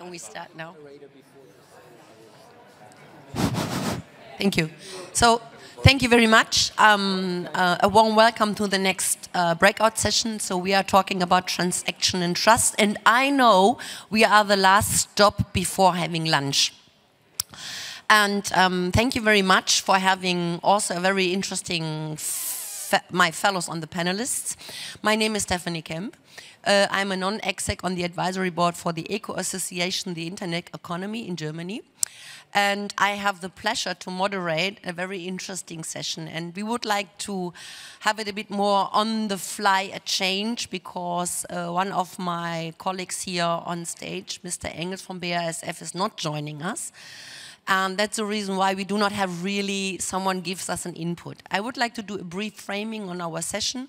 Can we start now? Thank you. So, thank you very much. Um, uh, a warm welcome to the next uh, breakout session. So, we are talking about transaction and trust. And I know we are the last stop before having lunch. And um, thank you very much for having also a very interesting fe my fellows on the panelists. My name is Stephanie Kemp. Uh, I'm a non-exec on the advisory board for the ECO Association, the Internet Economy in Germany and I have the pleasure to moderate a very interesting session. And we would like to have it a bit more on the fly a change because uh, one of my colleagues here on stage, Mr. Engels from BASF, is not joining us. And that's the reason why we do not have really someone gives us an input. I would like to do a brief framing on our session.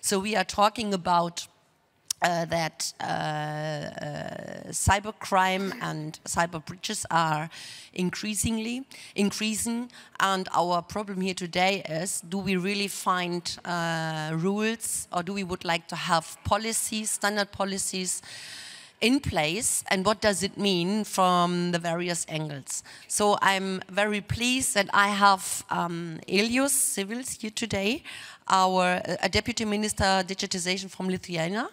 So we are talking about uh, that uh, uh, cybercrime and cyber breaches are increasingly increasing and our problem here today is do we really find uh, rules or do we would like to have policies standard policies in place and what does it mean from the various angles. So I'm very pleased that I have um, Čivilis here today, our uh, Deputy Minister Digitization from Lithuania.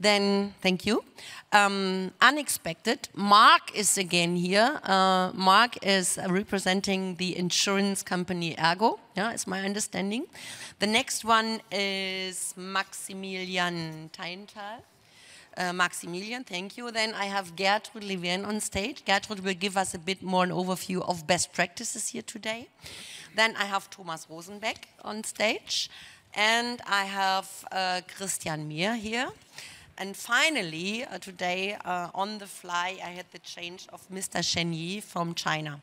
Then, thank you. Um, unexpected, Mark is again here. Uh, Mark is representing the insurance company Ergo, yeah, is my understanding. The next one is Maximilian Tayenthal. Uh, Maximilian, thank you. Then I have Gertrude Levin on stage. Gertrude will give us a bit more an overview of best practices here today. Then I have Thomas Rosteck on stage. And I have uh, Christian Mihr here. And finally, uh, today uh, on the fly, I had the change of Mr. Shen Yi from China.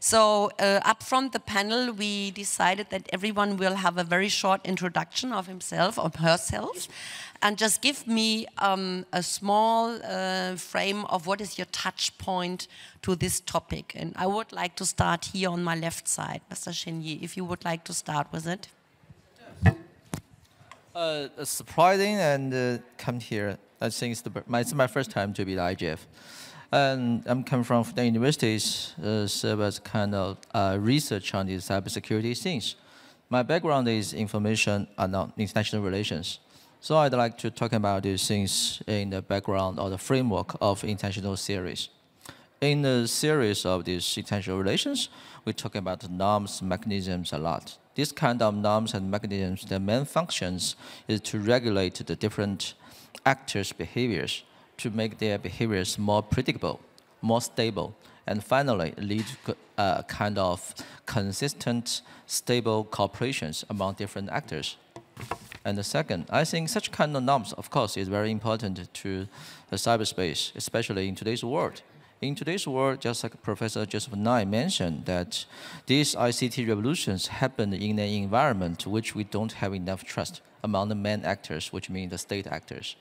So uh, up front the panel, we decided that everyone will have a very short introduction of himself or herself and just give me um, a small uh, frame of what is your touch point to this topic. And I would like to start here on my left side, Mr. Shen Yi, if you would like to start with it. Uh, surprising and uh, come here. I think it's, the, my, it's my first time to be the IGF. And I'm coming from the universities, uh, serve as kind of uh, research on these cybersecurity things. My background is information and uh, international relations. So I'd like to talk about these things in the background or the framework of international series. In the series of these international relations, we talk about norms, mechanisms a lot this kind of norms and mechanisms, the main functions is to regulate the different actors' behaviors to make their behaviors more predictable, more stable, and finally lead to a uh, kind of consistent, stable cooperations among different actors. And the second, I think such kind of norms, of course, is very important to the cyberspace, especially in today's world in today's world, just like Professor Joseph Nye mentioned, that these ICT revolutions happen in an environment which we don't have enough trust among the main actors, which means the state actors.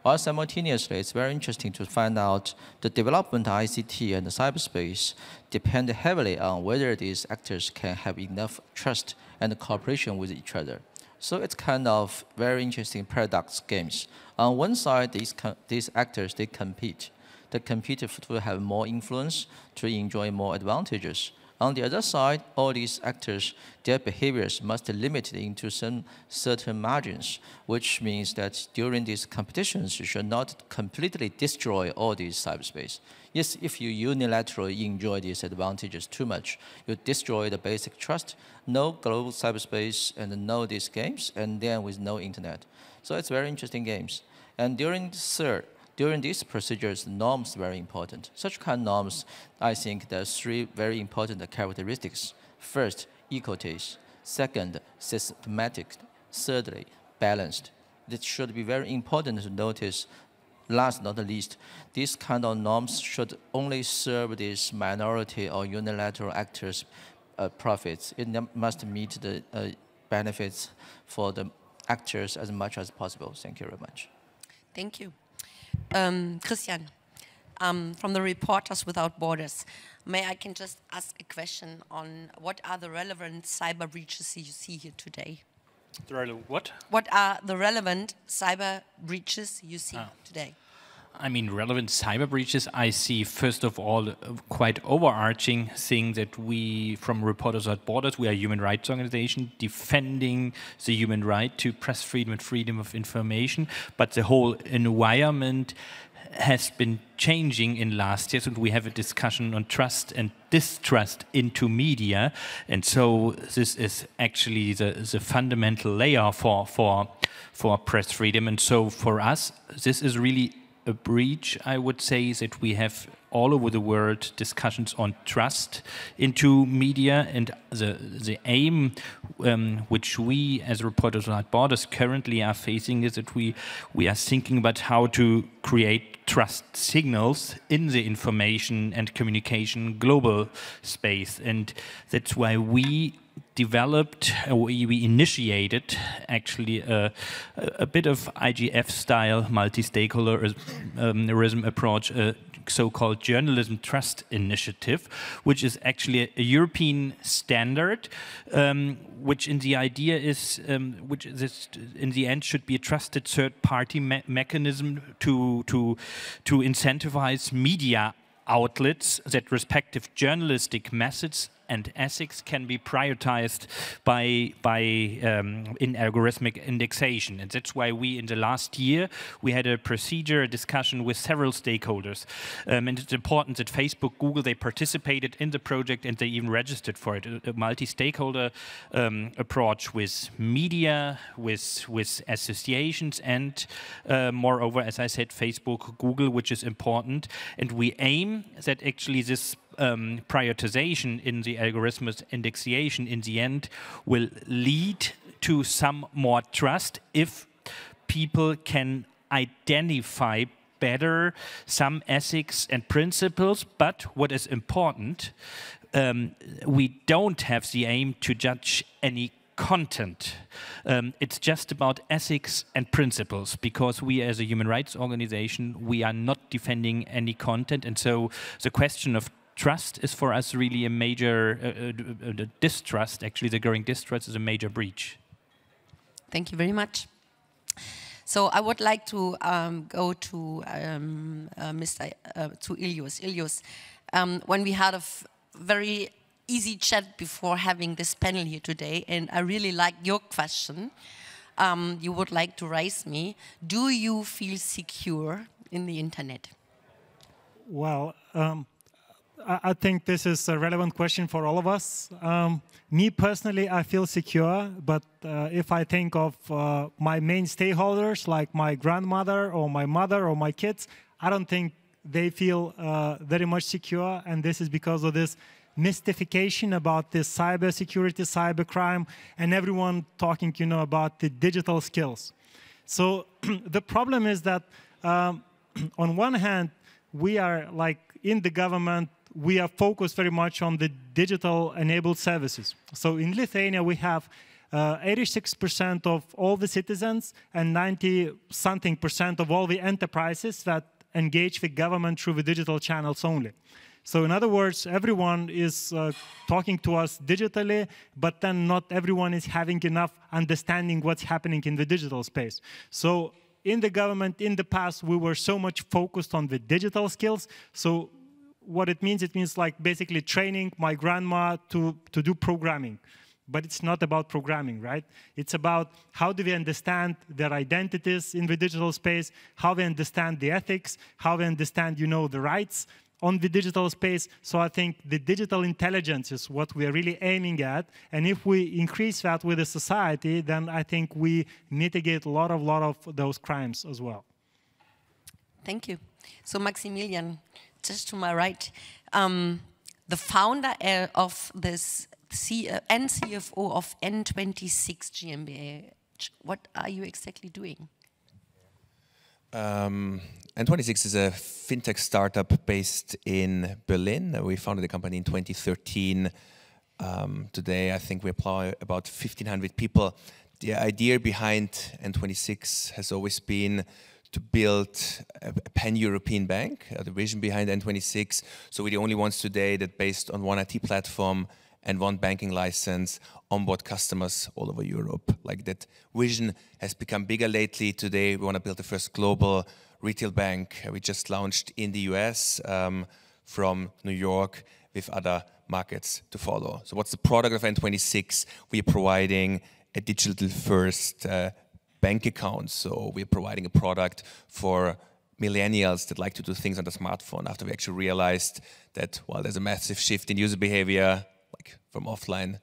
While simultaneously, it's very interesting to find out the development of ICT and the cyberspace depend heavily on whether these actors can have enough trust and cooperation with each other. So it's kind of very interesting paradox games. On one side, these, these actors, they compete the computer to have more influence, to enjoy more advantages. On the other side, all these actors, their behaviors must be limited into some certain margins, which means that during these competitions, you should not completely destroy all these cyberspace. Yes, if you unilaterally enjoy these advantages too much, you destroy the basic trust, no global cyberspace and no these games, and then with no internet. So it's very interesting games. And during the third, during these procedures, norms very important. Such kind of norms, I think there's three very important characteristics. First, equities. Second, systematic. Thirdly, balanced. It should be very important to notice last not least, these kind of norms should only serve these minority or unilateral actors' uh, profits. It must meet the uh, benefits for the actors as much as possible. Thank you very much. Thank you. Um, Christian, um, from the Reporters Without Borders, may I can just ask a question on what are the relevant cyber breaches you see here today? The relevant what? What are the relevant cyber breaches you see ah. today? I mean, relevant cyber breaches, I see first of all quite overarching thing that we, from Reporters Without Borders, we are a human rights organization defending the human right to press freedom and freedom of information. But the whole environment has been changing in last years, and we have a discussion on trust and distrust into media, and so this is actually the, the fundamental layer for for for press freedom. And so for us, this is really a breach. I would say is that we have all over the world discussions on trust into media and the the aim um, which we as reporters without borders currently are facing is that we we are thinking about how to create trust signals in the information and communication global space and that's why we developed, uh, we, we initiated actually a, a, bit of IGF style multi stakeholderism um, approach, a so-called journalism trust initiative, which is actually a, European standard, um, which in the idea is, um, which this in the end should be a trusted third-party me mechanism to to to incentivize media outlets that respective journalistic methods and ethics can be prioritized by by um, in algorithmic indexation. And that's why we in the last year we had a procedure a discussion with several stakeholders. Um, and it's important that facebook google they participated in the project and they even registered for it. A, a multi-stakeholder um, approach with media with with associations and uh, moreover as i said facebook google which is important. And we aim that actually this um, prioritization in the algorithmic indexation in the end will lead to some more trust if people can identify better some ethics and principles. But what is important, um, we don't have the aim to judge any content. Um, it's just about ethics and principles because we as a human rights organization, we are not defending any content. And so the question of trust is for us really a major uh, uh, uh distrust. Actually, the growing distrust is a major breach. Thank you very much. So I would like to um, go to um, uh, Mr. Uh, to Elijus. Elijus, um, when we had a very easy chat before having this panel here today, and I really like your question. Um, you would like to raise me. Do you feel secure in the internet? Well, um, I think this is a relevant question for all of us. Um, me personally, I feel secure, but uh, if I think of uh, my main stakeholders, like my grandmother or my mother or my kids, I don't think they feel uh, very much secure, and this is because of this mystification about this cyber security, cyber crime, and everyone talking, you know, about the digital skills. So the problem is that um, on one hand, we are like in the government we are focused very much on the digital enabled services. So in Lithuania, we have 86% uh, of all the citizens and 90 something percent of all the enterprises that engage with government through the digital channels only. So in other words, everyone is uh, talking to us digitally, but then not everyone is having enough understanding what's happening in the digital space. So in the government, in the past, we were so much focused on the digital skills. So what it means, it means like basically training my grandma to, to do programming. But it's not about programming, right? It's about how do we understand their identities in the digital space, how we understand the ethics, how we understand, you know, the rights on the digital space. So I think the digital intelligence is what we are really aiming at. And if we increase that with the society, then I think we mitigate a lot of, lot of those crimes as well. Thank you. So Maximilian, just to my right, um, the founder uh, of this C uh, NCFO of N26 GmbH. What are you exactly doing? Um, N26 is a fintech startup based in Berlin. We founded the company in 2013. Um, today, I think we employ about 1,500 people. The idea behind N26 has always been to build a pan-European bank, uh, the vision behind N26. So we're the only ones today that based on one IT platform and one banking license onboard customers all over Europe. Like that vision has become bigger lately. Today we want to build the first global retail bank. We just launched in the US um, from New York with other markets to follow. So what's the product of N26? We are providing a digital first uh, bank account. So we're providing a product for millennials that like to do things on the smartphone after we actually realized that while there's a massive shift in user behavior, like from offline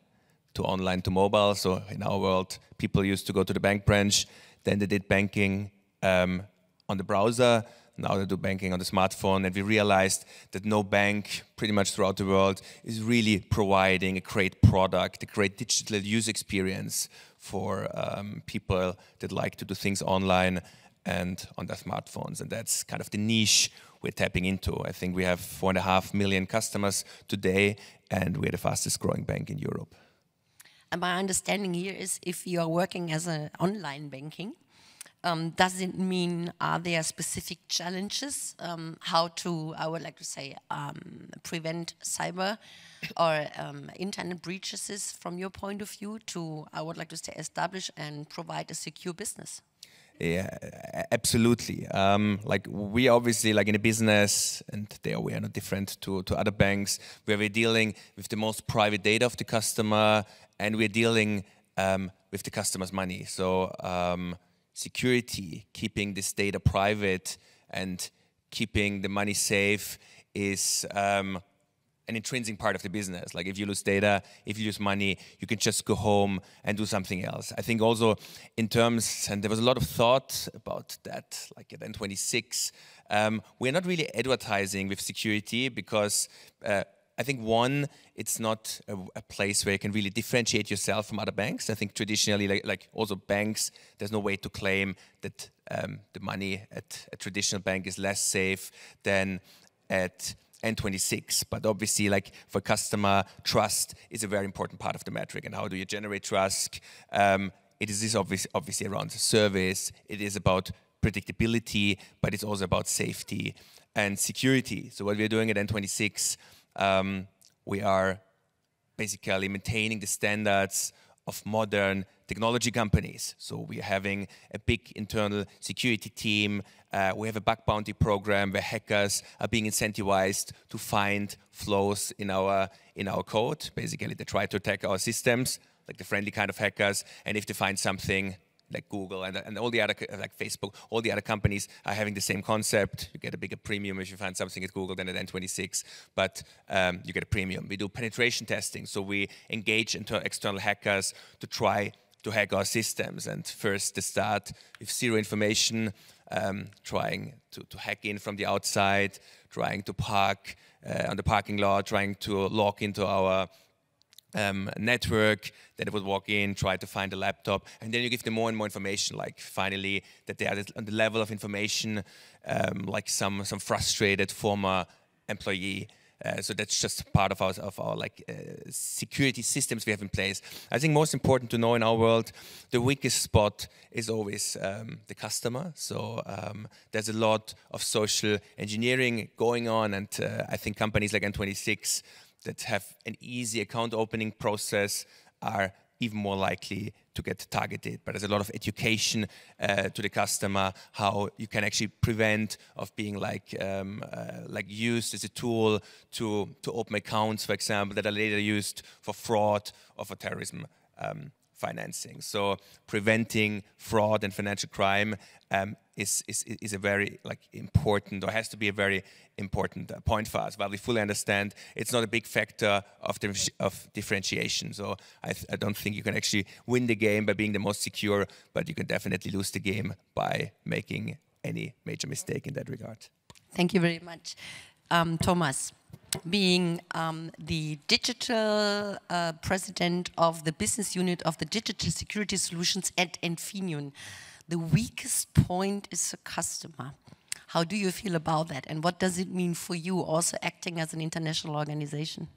to online to mobile. So in our world, people used to go to the bank branch, then they did banking um, on the browser, now they do banking on the smartphone. And we realized that no bank, pretty much throughout the world, is really providing a great product, a great digital user experience for um, people that like to do things online and on their smartphones. And that's kind of the niche we're tapping into. I think we have four and a half million customers today, and we're the fastest growing bank in Europe. And my understanding here is if you are working as an online banking, um, does it mean are there specific challenges um, how to I would like to say um, prevent cyber or um, internet breaches from your point of view to I would like to say establish and provide a secure business? Yeah, absolutely. Um, like we obviously like in a business, and there we are not different to, to other banks, where we're dealing with the most private data of the customer, and we're dealing um, with the customer's money. So security, keeping this data private, and keeping the money safe is um, an intrinsic part of the business. Like if you lose data, if you lose money, you can just go home and do something else. I think also in terms, and there was a lot of thought about that, like at N26, um, we're not really advertising with security because uh, I think one, it's not a, a, place where you can really differentiate yourself from other banks. I think traditionally, like, like also banks, there's no way to claim that um, the money at a traditional bank is less safe than at N26. But obviously, like for customer, trust is a very important part of the metric. And how do you generate trust? Um, it is obviously, obviously around service. It is about predictability, but it's also about safety and security. So what we're doing at N26, um, we are basically maintaining the standards of modern technology companies. So we're having a big internal security team. Uh, we have a bug bounty program where hackers are being incentivized to find flaws in our in our code. Basically, they try to attack our systems, like the friendly kind of hackers. And if they find something like Google and, and all the other, like Facebook, all the other companies are having the same concept. You get a bigger premium if you find something at Google than at N26, but um, you get a premium. We do penetration testing, so we engage external hackers to try to hack our systems. And first, they start with zero information, um, trying to, to hack in from the outside, trying to park uh, on the parking lot, trying to log into our um, network that it would walk in, try to find a laptop, and then you give them more and more information. Like finally, that they are on the level of information, um, like some some frustrated former employee. Uh, so that's just part of our of our like uh, security systems we have in place. I think most important to know in our world, the weakest spot is always um, the customer. So um, there's a lot of social engineering going on, and uh, I think companies like N26 that have an easy account opening process are even more likely to get targeted. But there's a lot of education uh, to the customer how you can actually prevent of being like um, uh, like used as a tool to to open accounts, for example, that are later used for fraud or for terrorism. Um, financing. So preventing fraud and financial crime um, is, is, is a very like important or has to be a very important uh, point for us. While we fully understand it's not a big factor of, of differentiation. So I, I don't think you can actually win the game by being the most secure, but you can definitely lose the game by making any major mistake in that regard. Thank you very much. Um, Thomas, being um, the digital uh, president of the business unit of the digital security solutions at Infineon, the weakest point is the customer. How do you feel about that? And what does it mean for you also acting as an international organization?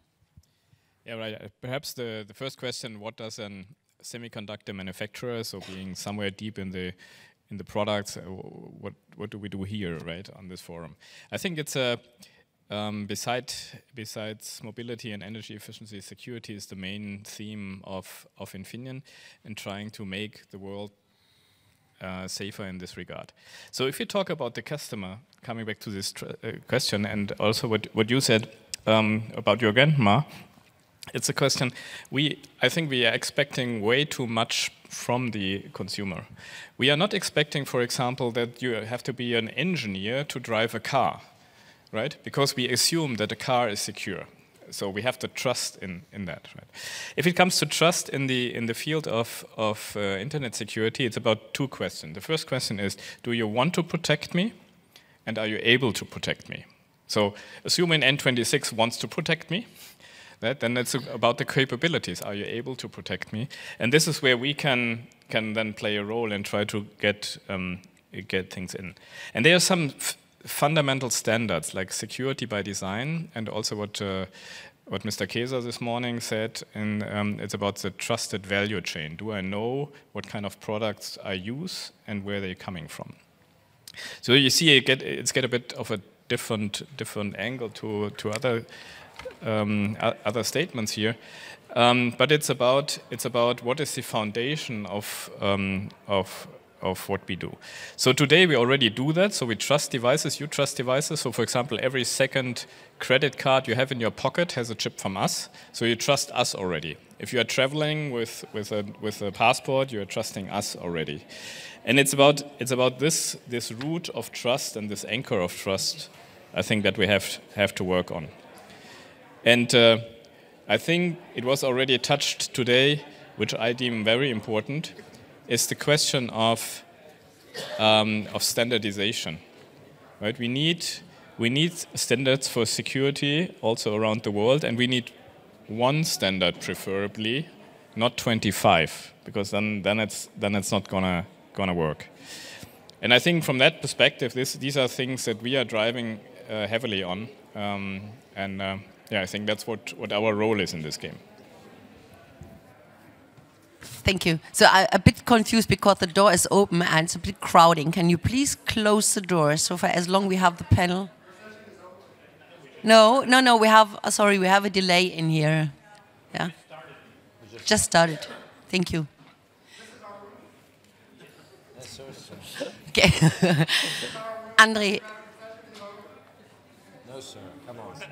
Yeah, right. Uh, perhaps the, the first question, what does a semiconductor manufacturer, so being somewhere deep in the in the products, uh, what what do we do here, right, on this forum? I think it's a um, beside, besides mobility and energy efficiency, security is the main theme of, of Infineon and trying to make the world uh, safer in this regard. So if you talk about the customer, coming back to this uh, question, and also what, what you said um, about your grandma, it's a question. We, I think, we are expecting way too much from the consumer. We are not expecting, for example, that you have to be an engineer to drive a car, right? Because we assume that a car is secure. So we have to trust in, in that. Right? If it comes to trust in the in the field of of uh, internet security, it's about two questions. The first question is: Do you want to protect me, and are you able to protect me? So assuming N26 wants to protect me, then it's about the capabilities. Are you able to protect me? And this is where we can can then play a role and try to get um, get things in. And there are some fundamental standards like security by design, and also what uh, what Mr. Keser this morning said. And um, it's about the trusted value chain. Do I know what kind of products I use and where they're coming from? So you see, it get, it's get a bit of a different different angle to to other um, other statements here. Um, but it's about it's about what is the foundation of um, of of what we do. So today we already do that. So we trust devices. You trust devices. So for example, every second credit card you have in your pocket has a chip from us. So you trust us already. If you are traveling with with a with a passport, you are trusting us already. And it's about it's about this this root of trust and this anchor of trust. I think that we have have to work on. And uh, I think it was already touched today, which I deem very important, is the question of, um, of standardization. Right? We need, we need standards for security also around the world, and we need one standard preferably, not 25, because then, then, it's, then it's not gonna, gonna work. And I think from that perspective, this, these are things that we are driving uh, heavily on. Um, and uh, yeah, I think that's what, what our role is in this game. Thank you. So I'm a bit confused because the door is open and it's a bit crowding. Can you please close the door so for as long we have the panel? No, no, no. We have. Uh, sorry, we have a delay in here. Yeah. Just started. Thank you. Okay. Andre. No, sir. Come on.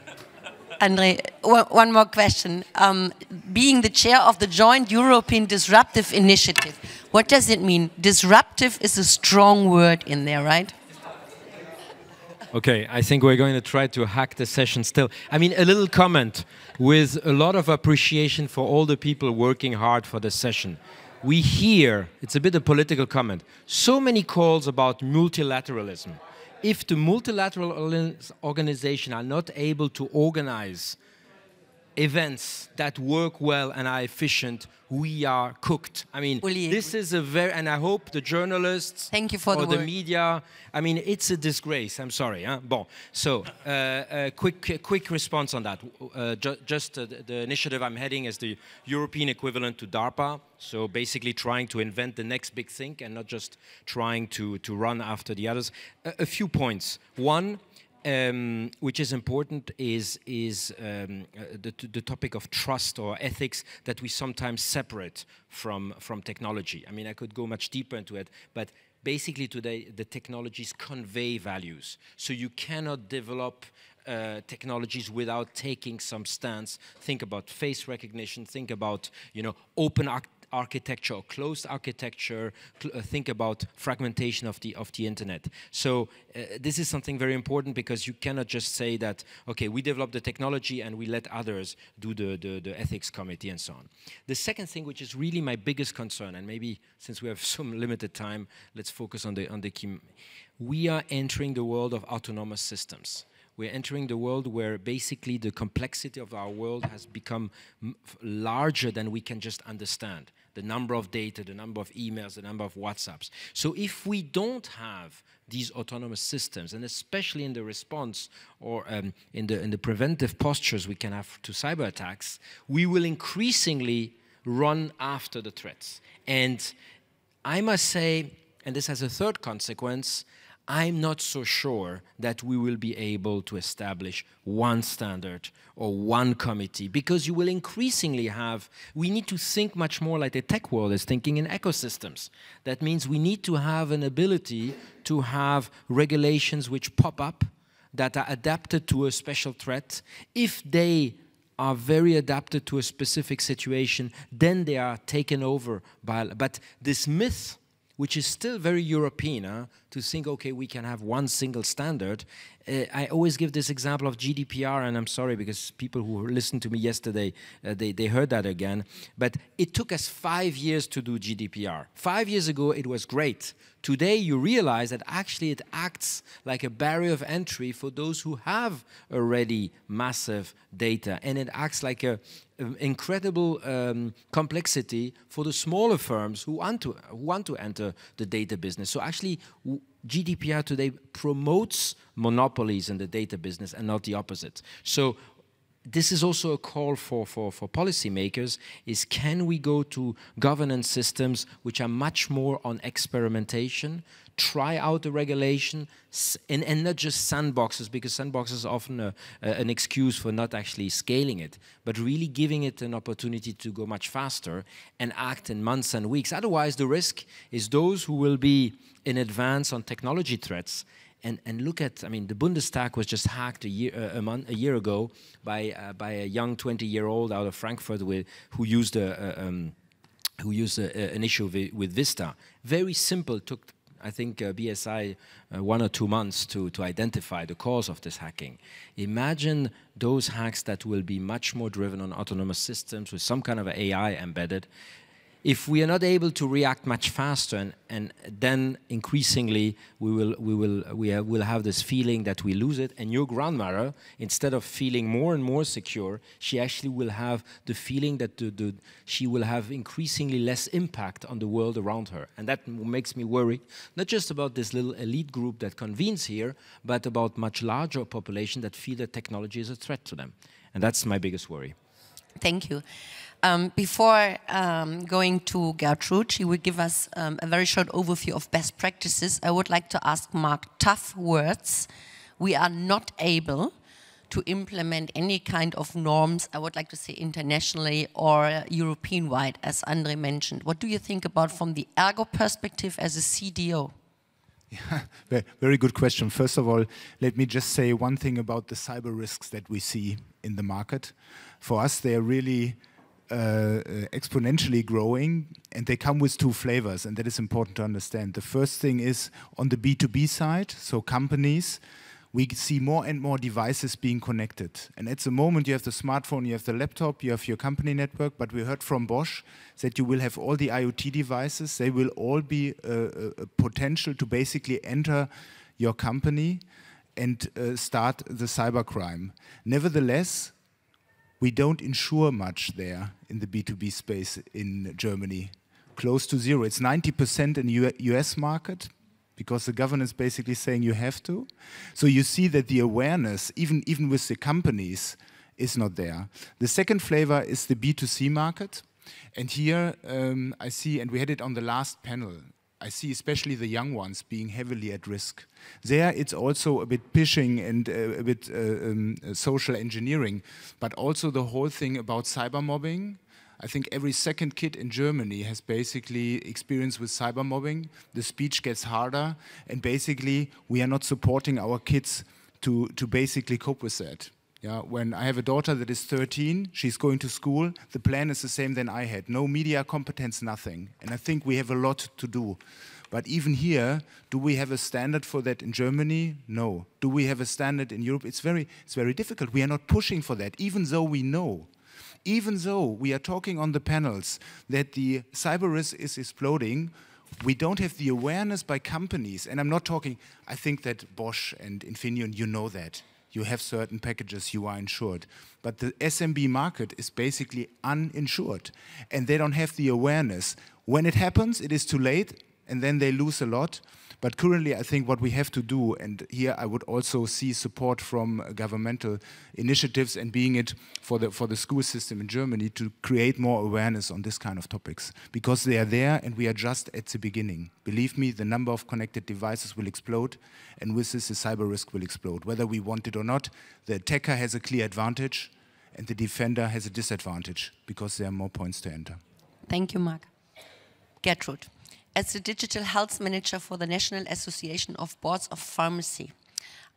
Andre, one more question. Um, being the chair of the Joint European Disruptive Initiative, what does it mean? Disruptive is a strong word in there, right? Okay, I think we're going to try to hack the session still. I mean, a little comment with a lot of appreciation for all the people working hard for the session. We hear, it's a bit a political comment, so many calls about multilateralism if the multilateral organizations are not able to organize events that work well and are efficient, we are cooked. I mean, this is a very, and I hope the journalists, thank you for or the, the media. I mean, it's a disgrace. I'm sorry. Huh? Bon, so uh, a quick, quick response on that. Uh, ju just uh, the initiative I'm heading is the European equivalent to DARPA. So basically, trying to invent the next big thing and not just trying to to run after the others. a, a few points. One um, which is important is is um, uh, the, the topic of trust or ethics that we sometimes separate from from technology. I mean, I could go much deeper into it, but basically today the technologies convey values. So you cannot develop uh, technologies without taking some stance. Think about face recognition. Think about you know open architecture or closed architecture, cl uh, think about fragmentation of the, of the internet. So uh, this is something very important because you cannot just say that, okay, we develop the technology and we let others do the, the, the ethics committee and so on. The second thing, which is really my biggest concern, and maybe since we have some limited time, let's focus on the, on the key. We are entering the world of autonomous systems we're entering the world where basically the complexity of our world has become larger than we can just understand the number of data, the number of emails, the number of WhatsApps. So if we don't have these autonomous systems, and especially in the response or um, in, the, in the preventive postures we can have to cyber attacks, we will increasingly run after the threats. And I must say, and this has a third consequence, I'm not so sure that we will be able to establish one standard or one committee because you will increasingly have, we need to think much more like the tech world is thinking in ecosystems. That means we need to have an ability to have regulations which pop up that are adapted to a special threat. If they are very adapted to a specific situation, then they are taken over by, but this myth which is still very European, to think, okay, we can have one single standard. Uh, I always give this example of GDPR, and I'm sorry because people who listened to me yesterday, uh, they, they heard that again. But it took us five years to do GDPR. Five years ago, it was great. Today, you realize that actually it acts like a barrier of entry for those who have already massive data, and it acts like a, incredible um, complexity for the smaller firms who want to who want to enter the data business. So actually, GDPR today promotes monopolies in the data business and not the opposite. So this is also a call for, for, for policymakers is can we go to governance systems which are much more on experimentation, try out the regulation, and, and not just sandboxes, because sandboxes are often a, a, an excuse for not actually scaling it, but really giving it an opportunity to go much faster and act in months and weeks. Otherwise, the risk is those who will be in advance on technology threats and, and look at, I mean, the Bundestag was just hacked a year, uh, a, month, a year ago by, uh, by a young 20-year-old out of Frankfurt with, who used, a, a um, who used an issue with, with, Vista. Very simple, took, I think, uh, BSI uh, one or two months to, to identify the cause of this hacking. Imagine those hacks that will be much more driven on autonomous systems with some kind of AI embedded if we are not able to react much faster and, and then increasingly we will we will we have, will have this feeling that we lose it. And your grandmother instead of feeling more and more secure she actually will have the feeling that the, the, she will have increasingly less impact on the world around her. And that makes me worry not just about this little elite group that convenes here but about much larger population that feel that technology is a threat to them. And that's my biggest worry. Thank you um, before um, going to Gertrude, she will give us um, a very short overview of best practices. I would like to ask Mark tough words. We are not able to implement any kind of norms, I would like to say internationally or European wide, as Andre mentioned. What do you think about from the ergo perspective as a CDO? Yeah, very good question. First of all, let me just say one thing about the cyber risks that we see in the market. For us, they are really Uh, uh, exponentially growing and they come with two flavors and that is important to understand. The first thing is on the B2B side, so companies, we see more and more devices being connected. And at the moment you have the smartphone, you have the laptop, you have your company network, but we heard from Bosch that you will have all the IoT devices, they will all be a, a potential to basically enter your company and uh, start the cybercrime. Nevertheless, we don't insure much there in the B2B space in Germany. Close to zero. It's 90% in the US market because the government is basically saying you have to. So you see that the awareness, even, even with the companies, is not there. The second flavor is the B2C market. And here um, I see, and we had it on the last panel, I see especially the young ones being heavily at risk. There it's also a bit phishing and uh, a bit uh, um, social engineering, but also the whole thing about cyber mobbing. I think every second kid in Germany has basically experience with cyber mobbing. The speech gets harder and basically we are not supporting our kids to, to basically cope with that. Yeah, when I have a daughter that is 13, she's going to school, the plan is the same than I had. No media competence, nothing. And I think we have a lot to do. But even here, do we have a standard for that in Germany? No. Do we have a standard in Europe? It's very, it's very difficult. We are not pushing for that, even though we know. Even though we are talking on the panels that the cyber risk is exploding, we don't have the awareness by companies. And I'm not talking, I think that Bosch and Infineon, you know that you have certain packages, you are insured. But the SMB market is basically uninsured and they don't have the awareness. When it happens, it is too late and then they lose a lot. But currently, I think what we have to do, and here I would also see support from governmental initiatives and being it for the, for the school system in Germany to create more awareness on this kind of topics. Because they are there and we are just at the beginning. Believe me, the number of connected devices will explode, and with this, the cyber risk will explode. Whether we want it or not, the attacker has a clear advantage, and the defender has a disadvantage because there are more points to enter. Thank you, Mark. Gertrude as the digital health manager for the National Association of Boards of Pharmacy.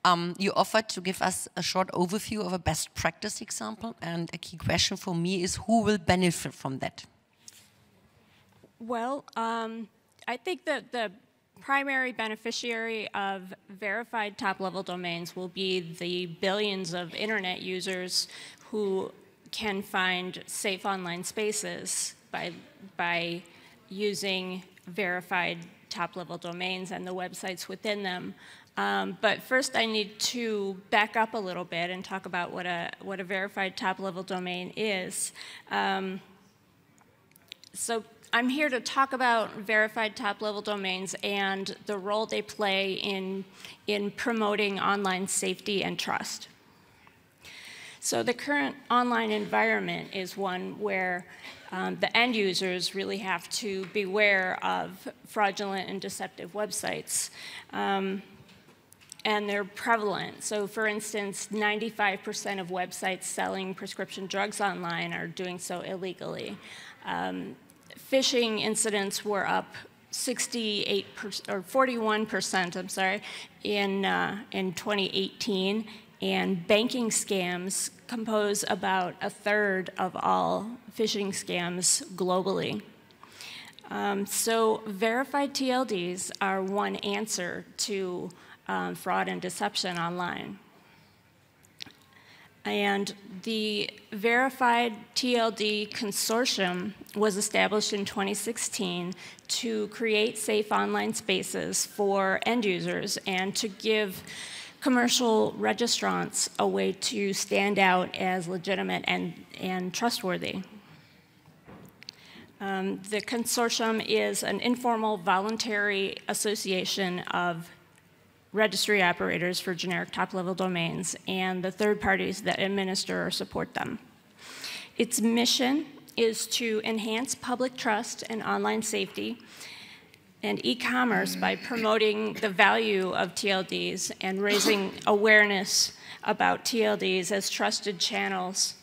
Um, you offered to give us a short overview of a best practice example, and a key question for me is who will benefit from that? Well, um, I think that the primary beneficiary of verified top level domains will be the billions of internet users who can find safe online spaces by, by using verified top level domains and the websites within them. Um, but first I need to back up a little bit and talk about what a, what a verified top level domain is. Um, so I'm here to talk about verified top level domains and the role they play in, in promoting online safety and trust. So the current online environment is one where um, the end users really have to beware of fraudulent and deceptive websites. Um, and they're prevalent. So, for instance, 95% of websites selling prescription drugs online are doing so illegally. Um, phishing incidents were up 68% or 41 percent. I'm sorry, in uh, in 2018, and banking scams compose about a third of all phishing scams globally. Um, so verified TLDs are one answer to um, fraud and deception online. And the Verified TLD Consortium was established in 2016 to create safe online spaces for end users and to give commercial registrants a way to stand out as legitimate and, and trustworthy. Um, the consortium is an informal voluntary association of registry operators for generic top-level domains and the third parties that administer or support them. Its mission is to enhance public trust and online safety and e-commerce by promoting the value of TLDs and raising awareness about TLDs as trusted channels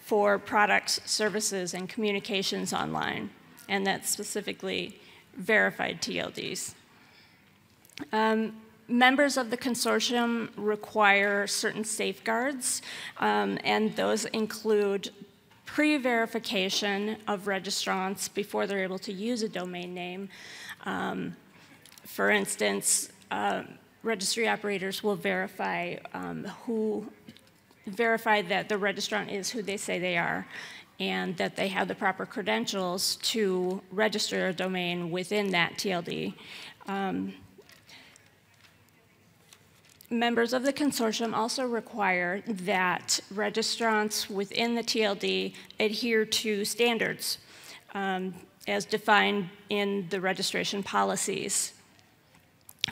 for products, services, and communications online, and that's specifically verified TLDs. Um, members of the consortium require certain safeguards, um, and those include pre-verification of registrants before they're able to use a domain name, um, for instance, uh, registry operators will verify um, who, verify that the registrant is who they say they are and that they have the proper credentials to register a domain within that TLD. Um, members of the consortium also require that registrants within the TLD adhere to standards. Um, as defined in the registration policies.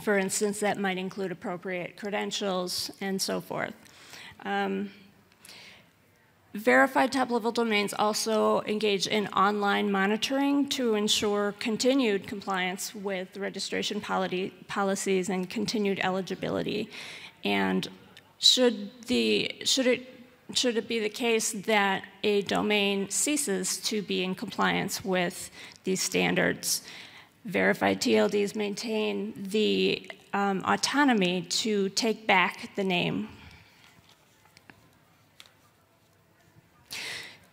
For instance, that might include appropriate credentials and so forth. Um, verified top-level domains also engage in online monitoring to ensure continued compliance with registration policies and continued eligibility. And should, the, should it should it be the case that a domain ceases to be in compliance with these standards, verified TLDs maintain the um, autonomy to take back the name.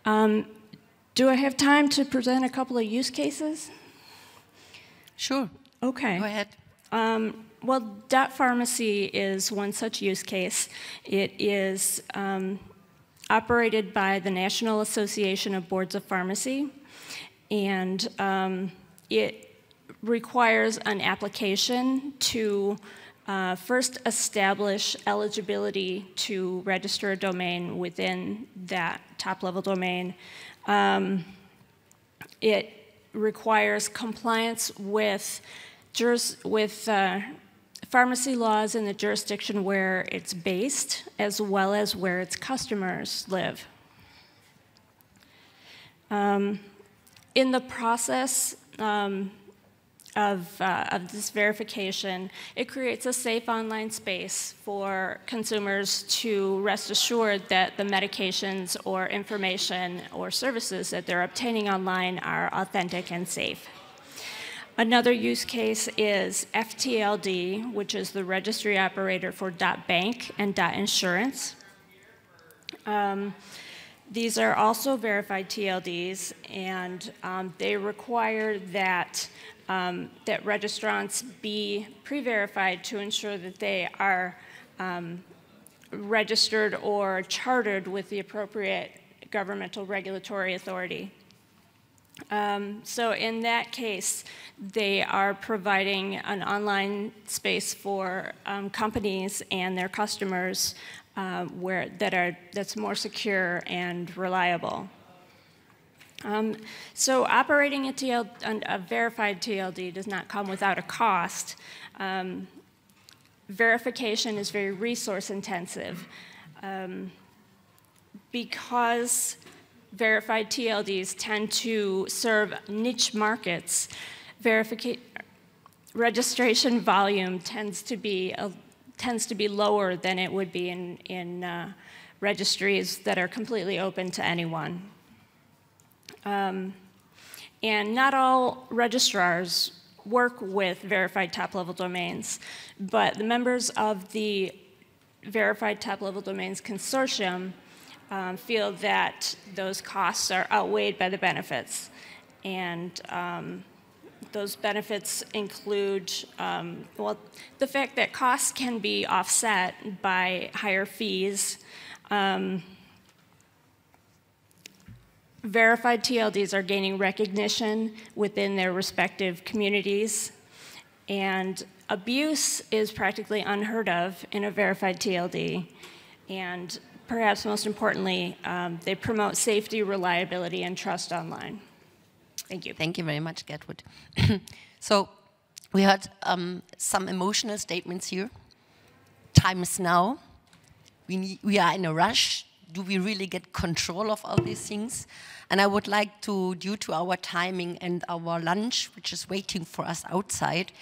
Um, do I have time to present a couple of use cases? Sure. Okay. Go ahead. Um, well, dot pharmacy is one such use case. It is um, operated by the National Association of Boards of Pharmacy, and um, it requires an application to uh, first establish eligibility to register a domain within that top level domain. Um, it requires compliance with with uh, pharmacy laws in the jurisdiction where it's based, as well as where its customers live. Um, in the process um, of, uh, of this verification, it creates a safe online space for consumers to rest assured that the medications or information or services that they're obtaining online are authentic and safe. Another use case is FTLD, which is the registry operator for .bank and .insurance. Um, these are also verified TLDs, and um, they require that, um, that registrants be pre-verified to ensure that they are um, registered or chartered with the appropriate governmental regulatory authority. Um, so in that case, they are providing an online space for um, companies and their customers uh, where, that are, that's more secure and reliable. Um, so operating a, TL, a, verified TLD does not come without a cost. Um, verification is very resource intensive. Um, because verified TLDs tend to serve niche markets, verification registration volume tends to be a, tends to be lower than it would be in, in uh, registries that are completely open to anyone. Um, and not all registrars work with verified top-level domains, but the members of the Verified Top-Level Domains Consortium um, feel that those costs are outweighed by the benefits. And um, those benefits include, um, well, the fact that costs can be offset by higher fees. Um, verified TLDs are gaining recognition within their respective communities. And abuse is practically unheard of in a verified TLD. And perhaps most importantly, um, they promote safety, reliability, and trust online. Thank you. Thank you very much, Gertrud. so we heard um, some emotional statements here. Time is now. We, need, we are in a rush. Do we really get control of all these things? And I would like to, due to our timing and our lunch, which is waiting for us outside,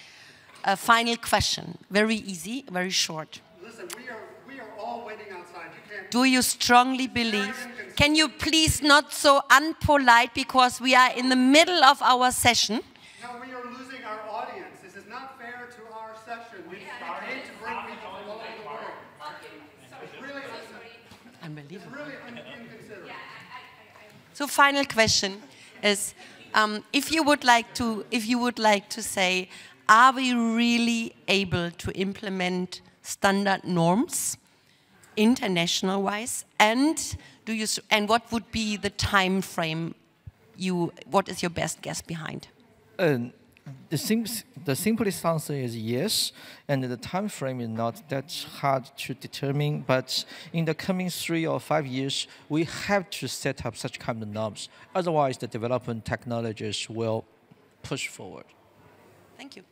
a final question. Very easy, very short. Listen, we are, we are all waiting outside. You Do you strongly believe? Can you please not so unpolite because we are in the middle of our session? No, we are losing our audience. This is not fair to our session. We started to bring people all over the world. It's really, Unbelievable. really inconsiderate. So final question is, um, if you would like to, if you would like to say, are we really able to implement standard norms, international wise, and do you and what would be the time frame? You, what is your best guess behind? Um, the, sim the simplest answer is yes, and the time frame is not that hard to determine. But in the coming three or five years, we have to set up such kind of norms. Otherwise, the development technologies will push forward. Thank you.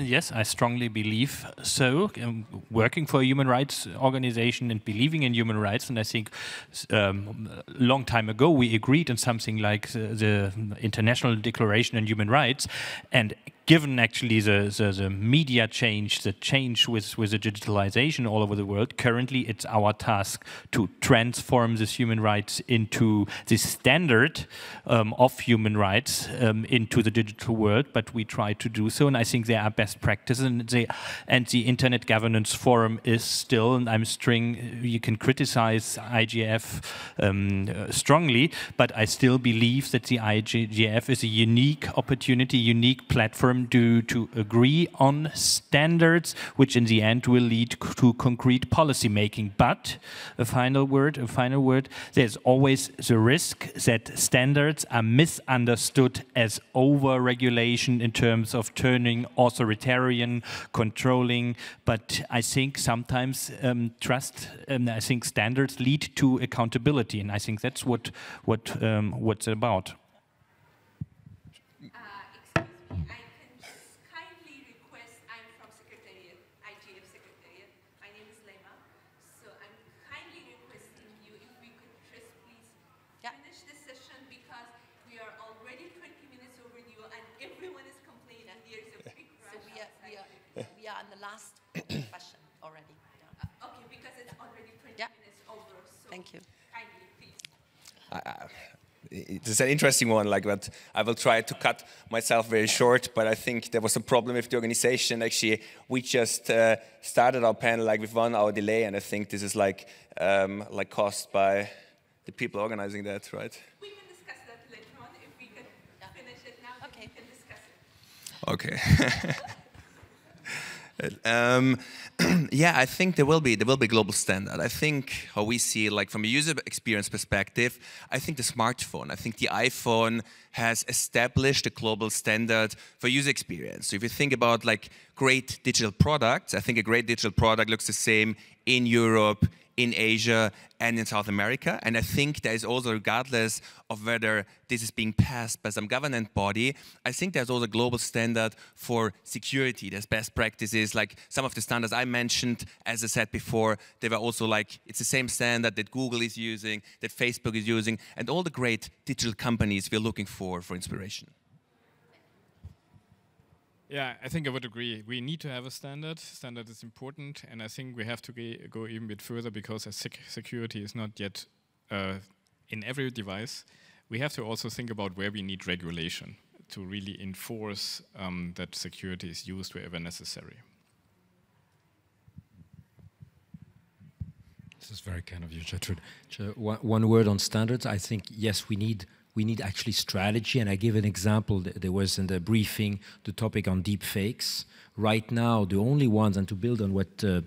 Yes, I strongly believe so. Um, working for a human rights organization and believing in human rights, and I think um, a long time ago we agreed on something like the, the International Declaration on Human Rights, and given actually the, the, the, media change, the change with, with the digitalization all over the world, currently it's our task to transform this human rights into the standard um, of human rights um, into the digital world, but we try to do so, and I think there are best practices, and, they, and the Internet Governance Forum is still, and I'm string, you can criticize IGF um, uh, strongly, but I still believe that the IGF is a unique opportunity, unique platform to, to agree on standards, which in the end will lead to concrete policy making. But a final word, a final word, there's always the risk that standards are misunderstood as over-regulation in terms of turning authoritarian, controlling. But I think sometimes um, trust, um, I think standards lead to accountability, and I think that's what what um, what's about. It's an interesting one like but i will try to cut myself very short but i think there was a problem with the organization actually we just uh, started our panel like with one hour delay and i think this is like um, like caused by the people organizing that right we can discuss that later on if we can finish it now okay. we can discuss it. okay it um, yeah, I think there will be there will be global standard. I think how we see like from a user experience perspective, I think the smartphone, I think the iPhone has established a global standard for user experience. So if you think about like great digital products, I think a great digital product looks the same in Europe, in Asia and in South America. And I think there is also, regardless of whether this is being passed by some government body, I think there's also a global standard for security. There's best practices, like some of the standards I mentioned, as I said before, they were also like, it's the same standard that Google is using, that Facebook is using, and all the great digital companies we're looking for for inspiration. Yeah, I think I would agree. We need to have a standard. Standard is important, and I think we have to go even a bit further because sec security is not yet uh, in every device. We have to also think about where we need regulation to really enforce um, that security is used wherever necessary. This is very kind of you, Gertrude. One, one word on standards. I think yes, we need we need actually strategy. And I give an example. There was in the briefing the topic on deep fakes. Right now, the only ones, and to build on what uh,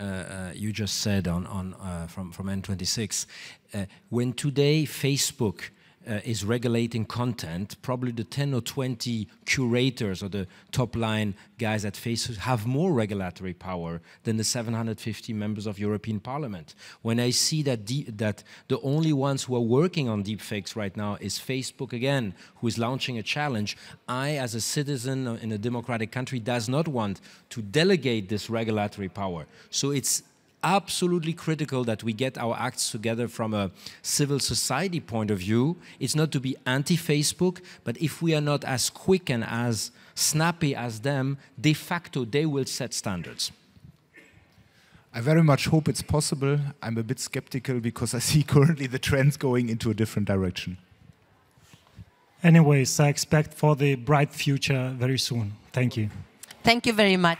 uh, you just said on, on uh, from, from N26, uh, when today Facebook uh, is regulating content, probably the 10 or 20 curators or the top line guys at Facebook have more regulatory power than the 750 members of European Parliament. When I see that, that the only ones who are working on deepfakes right now is Facebook again, who is launching a challenge, I, as a citizen in a democratic country, does not want to delegate this regulatory power. So it's absolutely critical that we get our acts together from a civil society point of view. It's not to be anti-Facebook, but if we are not as quick and as snappy as them, de facto they will set standards. I very much hope it's possible. I'm a bit skeptical because I see currently the trends going into a different direction. Anyways, I expect for the bright future very soon. Thank you. Thank you very much.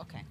Okay.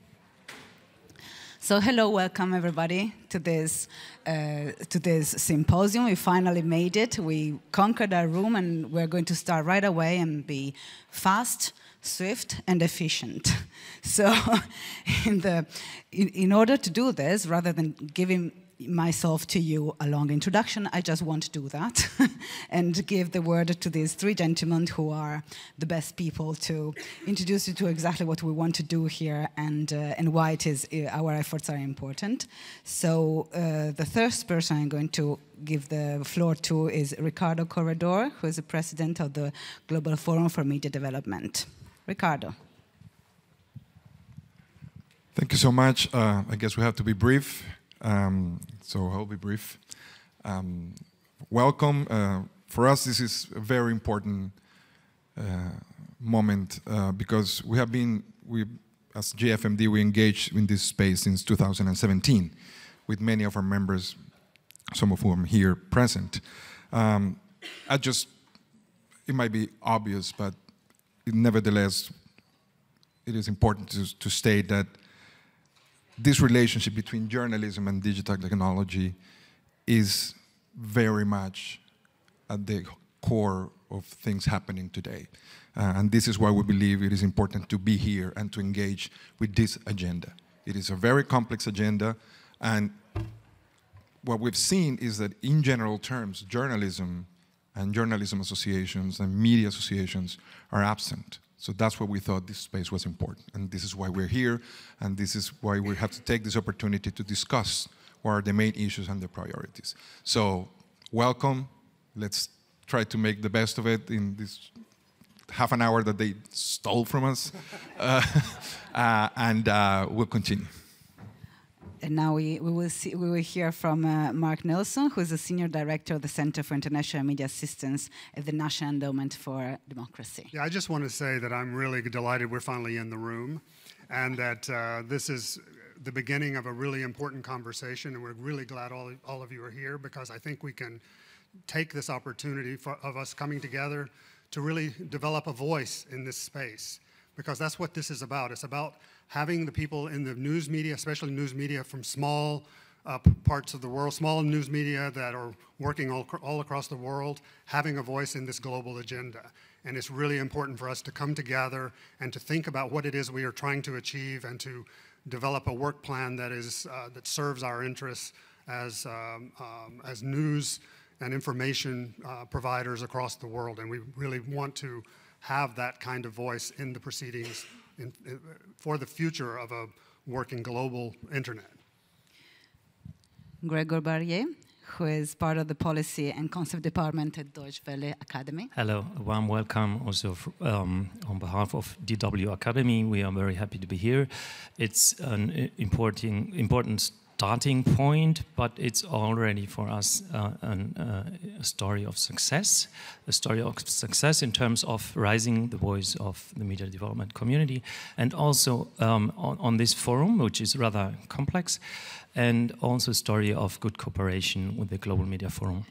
So hello, welcome everybody to this uh, to this symposium. We finally made it. We conquered our room, and we're going to start right away and be fast, swift, and efficient. So, in the in, in order to do this, rather than giving myself to you a long introduction. I just won't do that and give the word to these three gentlemen who are the best people to introduce you to exactly what we want to do here and, uh, and why it is uh, our efforts are important. So uh, the first person I'm going to give the floor to is Ricardo Corredor, who is the president of the Global Forum for Media Development. Ricardo. Thank you so much. Uh, I guess we have to be brief. Um, so I'll be brief. Um, welcome. Uh, for us, this is a very important uh, moment uh, because we have been, we, as GFMD, we engaged in this space since 2017 with many of our members, some of whom here present. Um, I just, it might be obvious, but nevertheless, it is important to, to state that this relationship between journalism and digital technology is very much at the core of things happening today. Uh, and this is why we believe it is important to be here and to engage with this agenda. It is a very complex agenda, and what we've seen is that in general terms, journalism and journalism associations and media associations are absent. So that's why we thought this space was important. And this is why we're here. And this is why we have to take this opportunity to discuss what are the main issues and the priorities. So welcome. Let's try to make the best of it in this half an hour that they stole from us. uh, uh, and uh, we'll continue. And now we, we, will, see, we will hear from uh, Mark Nelson, who is the Senior Director of the Center for International Media Assistance at the National Endowment for Democracy. Yeah, I just want to say that I'm really delighted we're finally in the room and that uh, this is the beginning of a really important conversation. And we're really glad all, all of you are here because I think we can take this opportunity for, of us coming together to really develop a voice in this space because that's what this is about. It's about having the people in the news media, especially news media from small uh, parts of the world, small news media that are working all, all across the world, having a voice in this global agenda. And it's really important for us to come together and to think about what it is we are trying to achieve and to develop a work plan that, is, uh, that serves our interests as, um, um, as news and information uh, providers across the world. And we really want to have that kind of voice in the proceedings in, in, for the future of a working global internet. Gregor Barrier, who is part of the policy and concept department at Deutsche Welle Academy. Hello, a warm welcome also um, on behalf of DW Academy. We are very happy to be here. It's an important, important starting point, but it's already for us uh, an, uh, a story of success, a story of success in terms of raising the voice of the media development community, and also um, on, on, this forum, which is rather complex, and also a story of good cooperation with the Global Media Forum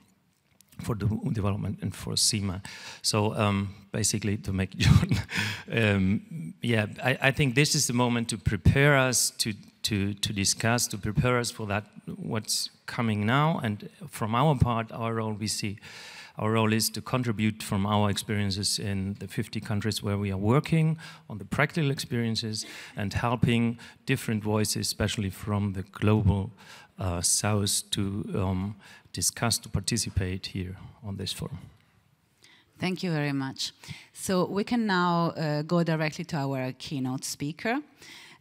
for the development and for CIMA. So um, basically, to make John, um, yeah, I, I, think this is the moment to prepare us to to, to discuss, to prepare us for that, what's coming now. And from our part, our role we see, our role is to contribute from our experiences in the 50 countries where we are working on the practical experiences and helping different voices, especially from the global uh, south, to um, discuss, to participate here on this forum. Thank you very much. So we can now uh, go directly to our keynote speaker.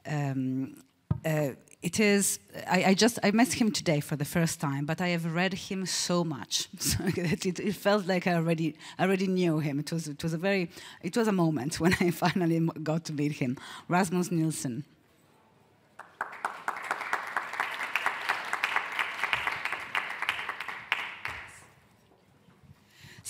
Um, uh, it is I, I, just I met him today for the first time, but I have read him so much so it, it, felt like I already already knew him. It was it was a very it was a moment when I finally got to meet him. Rasmus Nielsen.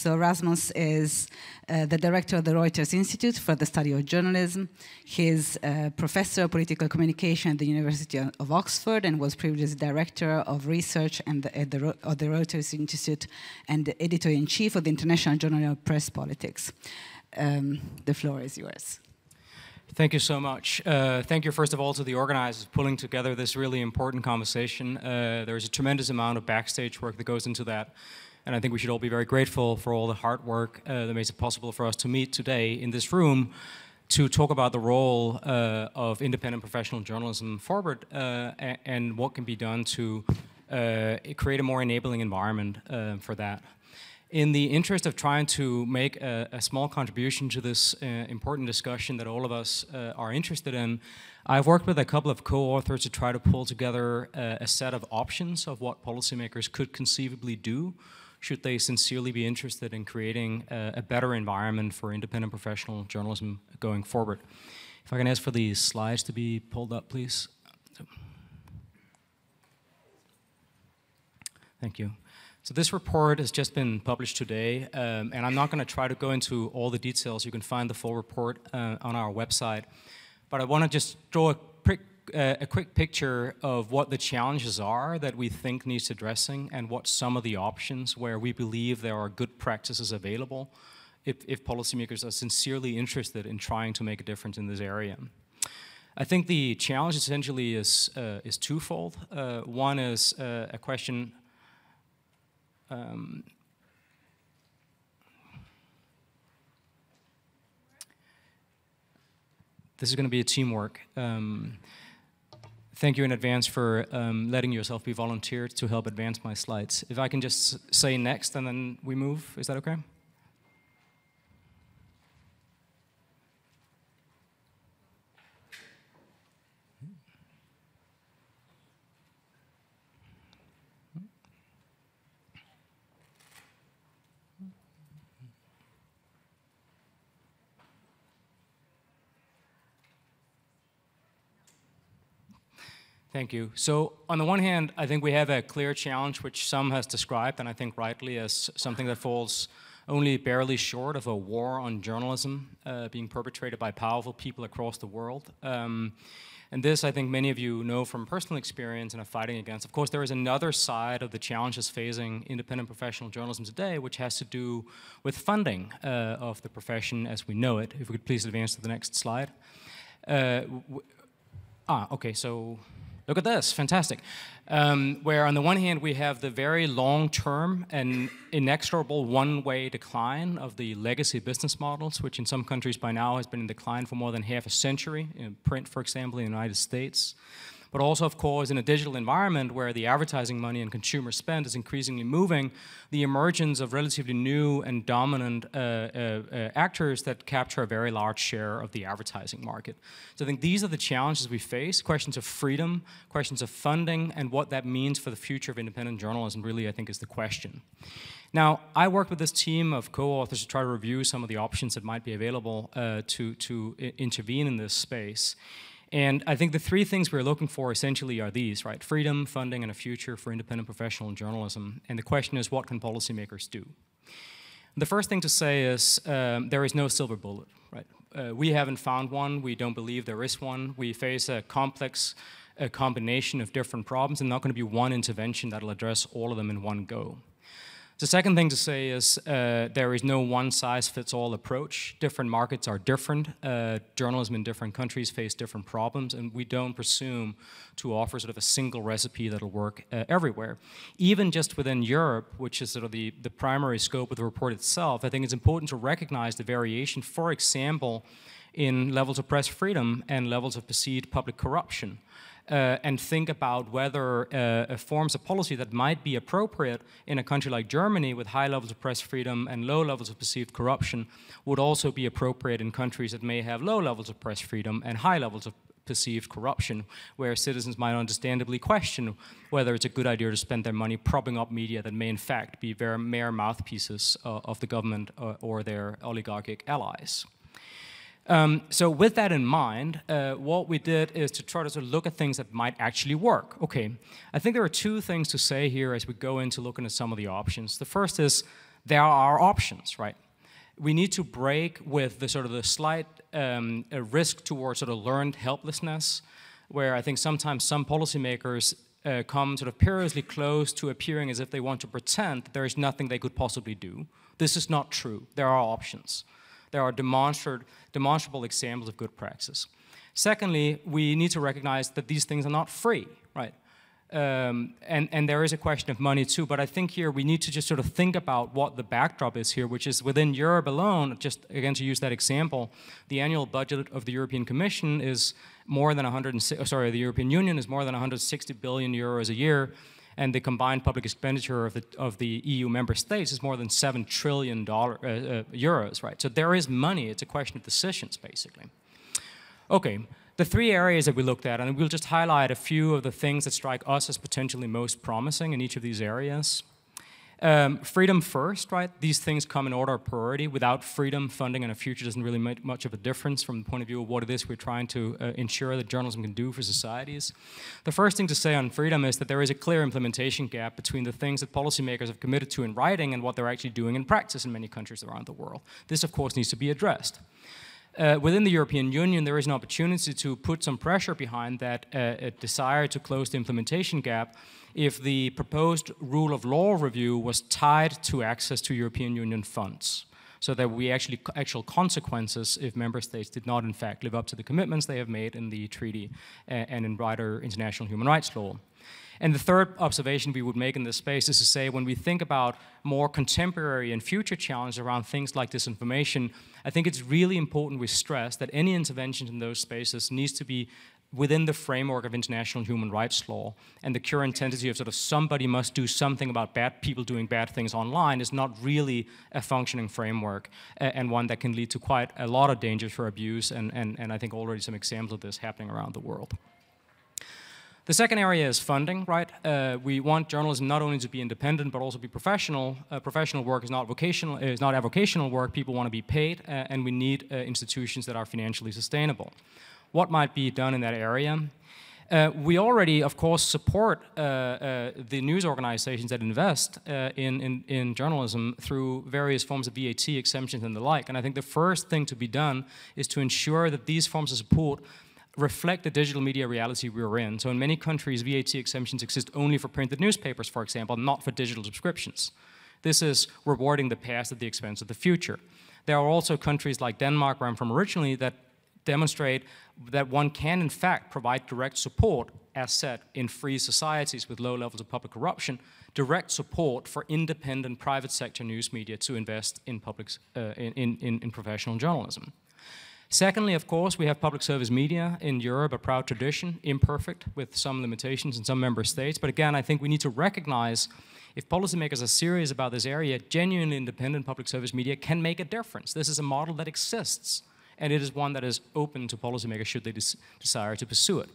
So Rasmus is uh, the director of the Reuters Institute for the Study of Journalism. He's a professor of political communication at the University of Oxford and was previously director of research and the, at the, of the Reuters Institute and editor-in-chief of the International Journal of Press Politics. Um, the floor is yours. Thank you so much. Uh, thank you, first of all, to the organizers pulling together this really important conversation. Uh, there's a tremendous amount of backstage work that goes into that. And I think we should all be very grateful for all the hard work uh, that makes it possible for us to meet today in this room to talk about the role uh, of independent professional journalism forward uh, and what can be done to uh, create a more enabling environment for that. In the interest of trying to make a, a small contribution to this uh, important discussion that all of us uh, are interested in, I've worked with a couple of co-authors to try to pull together uh, a set of options of what policymakers could conceivably do should they sincerely be interested in creating a, a better environment for independent professional journalism going forward. If I can ask for the slides to be pulled up, please. Thank you. So this report has just been published today, um, and I'm not going to try to go into all the details. You can find the full report uh, on our website. But I want to just draw a uh, a quick picture of what the challenges are that we think needs addressing and what some of the options where we believe there are good practices available if, if policymakers are sincerely interested in trying to make a difference in this area. I think the challenge essentially is, uh, is twofold. Uh, one is uh, a question um, this is going to be a teamwork. Um, thank you in advance for um, letting yourself be volunteered to help advance my slides. If I can just say next and then we move, is that okay? Thank you. So on the one hand, I think we have a clear challenge, which some has described, and I think rightly, as something that falls only barely short of a war on journalism uh, being perpetrated by powerful people across the world. Um, and this, I think many of you know from personal experience and are fighting against. Of course, there is another side of the challenges facing independent professional journalism today, which has to do with funding uh, of the profession as we know it. If we could please advance to the next slide. Uh, ah, okay, so Look at this, fantastic. Um, where on the one hand we have the very long-term and inexorable one-way decline of the legacy business models, which in some countries by now has been in decline for more than half a century, in print, for example, in the United States but also, of course, in a digital environment where the advertising money and consumer spend is increasingly moving, the emergence of relatively new and dominant uh, uh, uh, actors that capture a very large share of the advertising market. So I think these are the challenges we face, questions of freedom, questions of funding, and what that means for the future of independent journalism really, I think, is the question. Now, I worked with this team of co-authors to try to review some of the options that might be available uh, to, to intervene in this space. And I think the three things we're looking for essentially are these, right? Freedom, funding, and a future for independent professional journalism. And the question is, what can policymakers do? The first thing to say is um, there is no silver bullet, right? Uh, we haven't found one. We don't believe there is one. We face a complex a combination of different problems and not going to be one intervention that'll address all of them in one go. The second thing to say is uh, there is no one-size-fits-all approach. Different markets are different. Uh, journalism in different countries face different problems, and we don't presume to offer sort of a single recipe that'll work uh, everywhere. Even just within Europe, which is sort of the, the primary scope of the report itself, I think it's important to recognize the variation, for example, in levels of press freedom and levels of perceived public corruption uh, and think about whether uh, forms of policy that might be appropriate in a country like Germany with high levels of press freedom and low levels of perceived corruption would also be appropriate in countries that may have low levels of press freedom and high levels of perceived corruption, where citizens might understandably question whether it's a good idea to spend their money propping up media that may in fact be mere mouthpieces uh, of the government uh, or their oligarchic allies. Um, so with that in mind, uh, what we did is to try to sort of look at things that might actually work. Okay, I think there are two things to say here as we go into looking at some of the options. The first is there are options, right? We need to break with the sort of the slight um, risk towards sort of learned helplessness, where I think sometimes some policymakers uh, come sort of perilously close to appearing as if they want to pretend that there is nothing they could possibly do. This is not true. There are options. There are demonstrable examples of good practice. Secondly, we need to recognize that these things are not free, right? Um, and, and there is a question of money too, but I think here we need to just sort of think about what the backdrop is here, which is within Europe alone, just again to use that example, the annual budget of the European Commission is more than 100, sorry, the European Union is more than 160 billion euros a year, and the combined public expenditure of the, of the EU member states is more than 7 trillion dollar, uh, uh, euros, right? So there is money, it's a question of decisions, basically. Okay, the three areas that we looked at, and we'll just highlight a few of the things that strike us as potentially most promising in each of these areas. Um, freedom first, right? These things come in order of priority. Without freedom, funding in the future doesn't really make much of a difference from the point of view of what it is we're trying to uh, ensure that journalism can do for societies. The first thing to say on freedom is that there is a clear implementation gap between the things that policymakers have committed to in writing and what they're actually doing in practice in many countries around the world. This, of course, needs to be addressed. Uh, within the European Union, there is an opportunity to put some pressure behind that uh, desire to close the implementation gap if the proposed rule of law review was tied to access to European Union funds. So that we actually actual consequences if member states did not in fact live up to the commitments they have made in the treaty and in wider international human rights law. And the third observation we would make in this space is to say when we think about more contemporary and future challenges around things like disinformation, I think it's really important we stress that any intervention in those spaces needs to be within the framework of international human rights law. And the current tendency of sort of somebody must do something about bad people doing bad things online is not really a functioning framework and one that can lead to quite a lot of dangers for abuse. And, and, and I think already some examples of this happening around the world. The second area is funding, right? Uh, we want journalism not only to be independent but also be professional. Uh, professional work is not vocational, is not avocational work. People want to be paid, uh, and we need uh, institutions that are financially sustainable. What might be done in that area? Uh, we already, of course, support uh, the news organizations that invest in, in, in journalism through various forms of VAT exemptions and the like. And I think the first thing to be done is to ensure that these forms of support reflect the digital media reality we're in. So in many countries, VAT exemptions exist only for printed newspapers, for example, not for digital subscriptions. This is rewarding the past at the expense of the future. There are also countries like Denmark, where I'm from originally, that demonstrate that one can, in fact, provide direct support, as said, in free societies with low levels of public corruption, direct support for independent private sector news media to invest in, public, uh, in, in, in professional journalism. Secondly, of course, we have public service media in Europe, a proud tradition, imperfect with some limitations in some member states. But again, I think we need to recognize if policymakers are serious about this area, genuinely independent public service media can make a difference. This is a model that exists, and it is one that is open to policymakers should they desire to pursue it.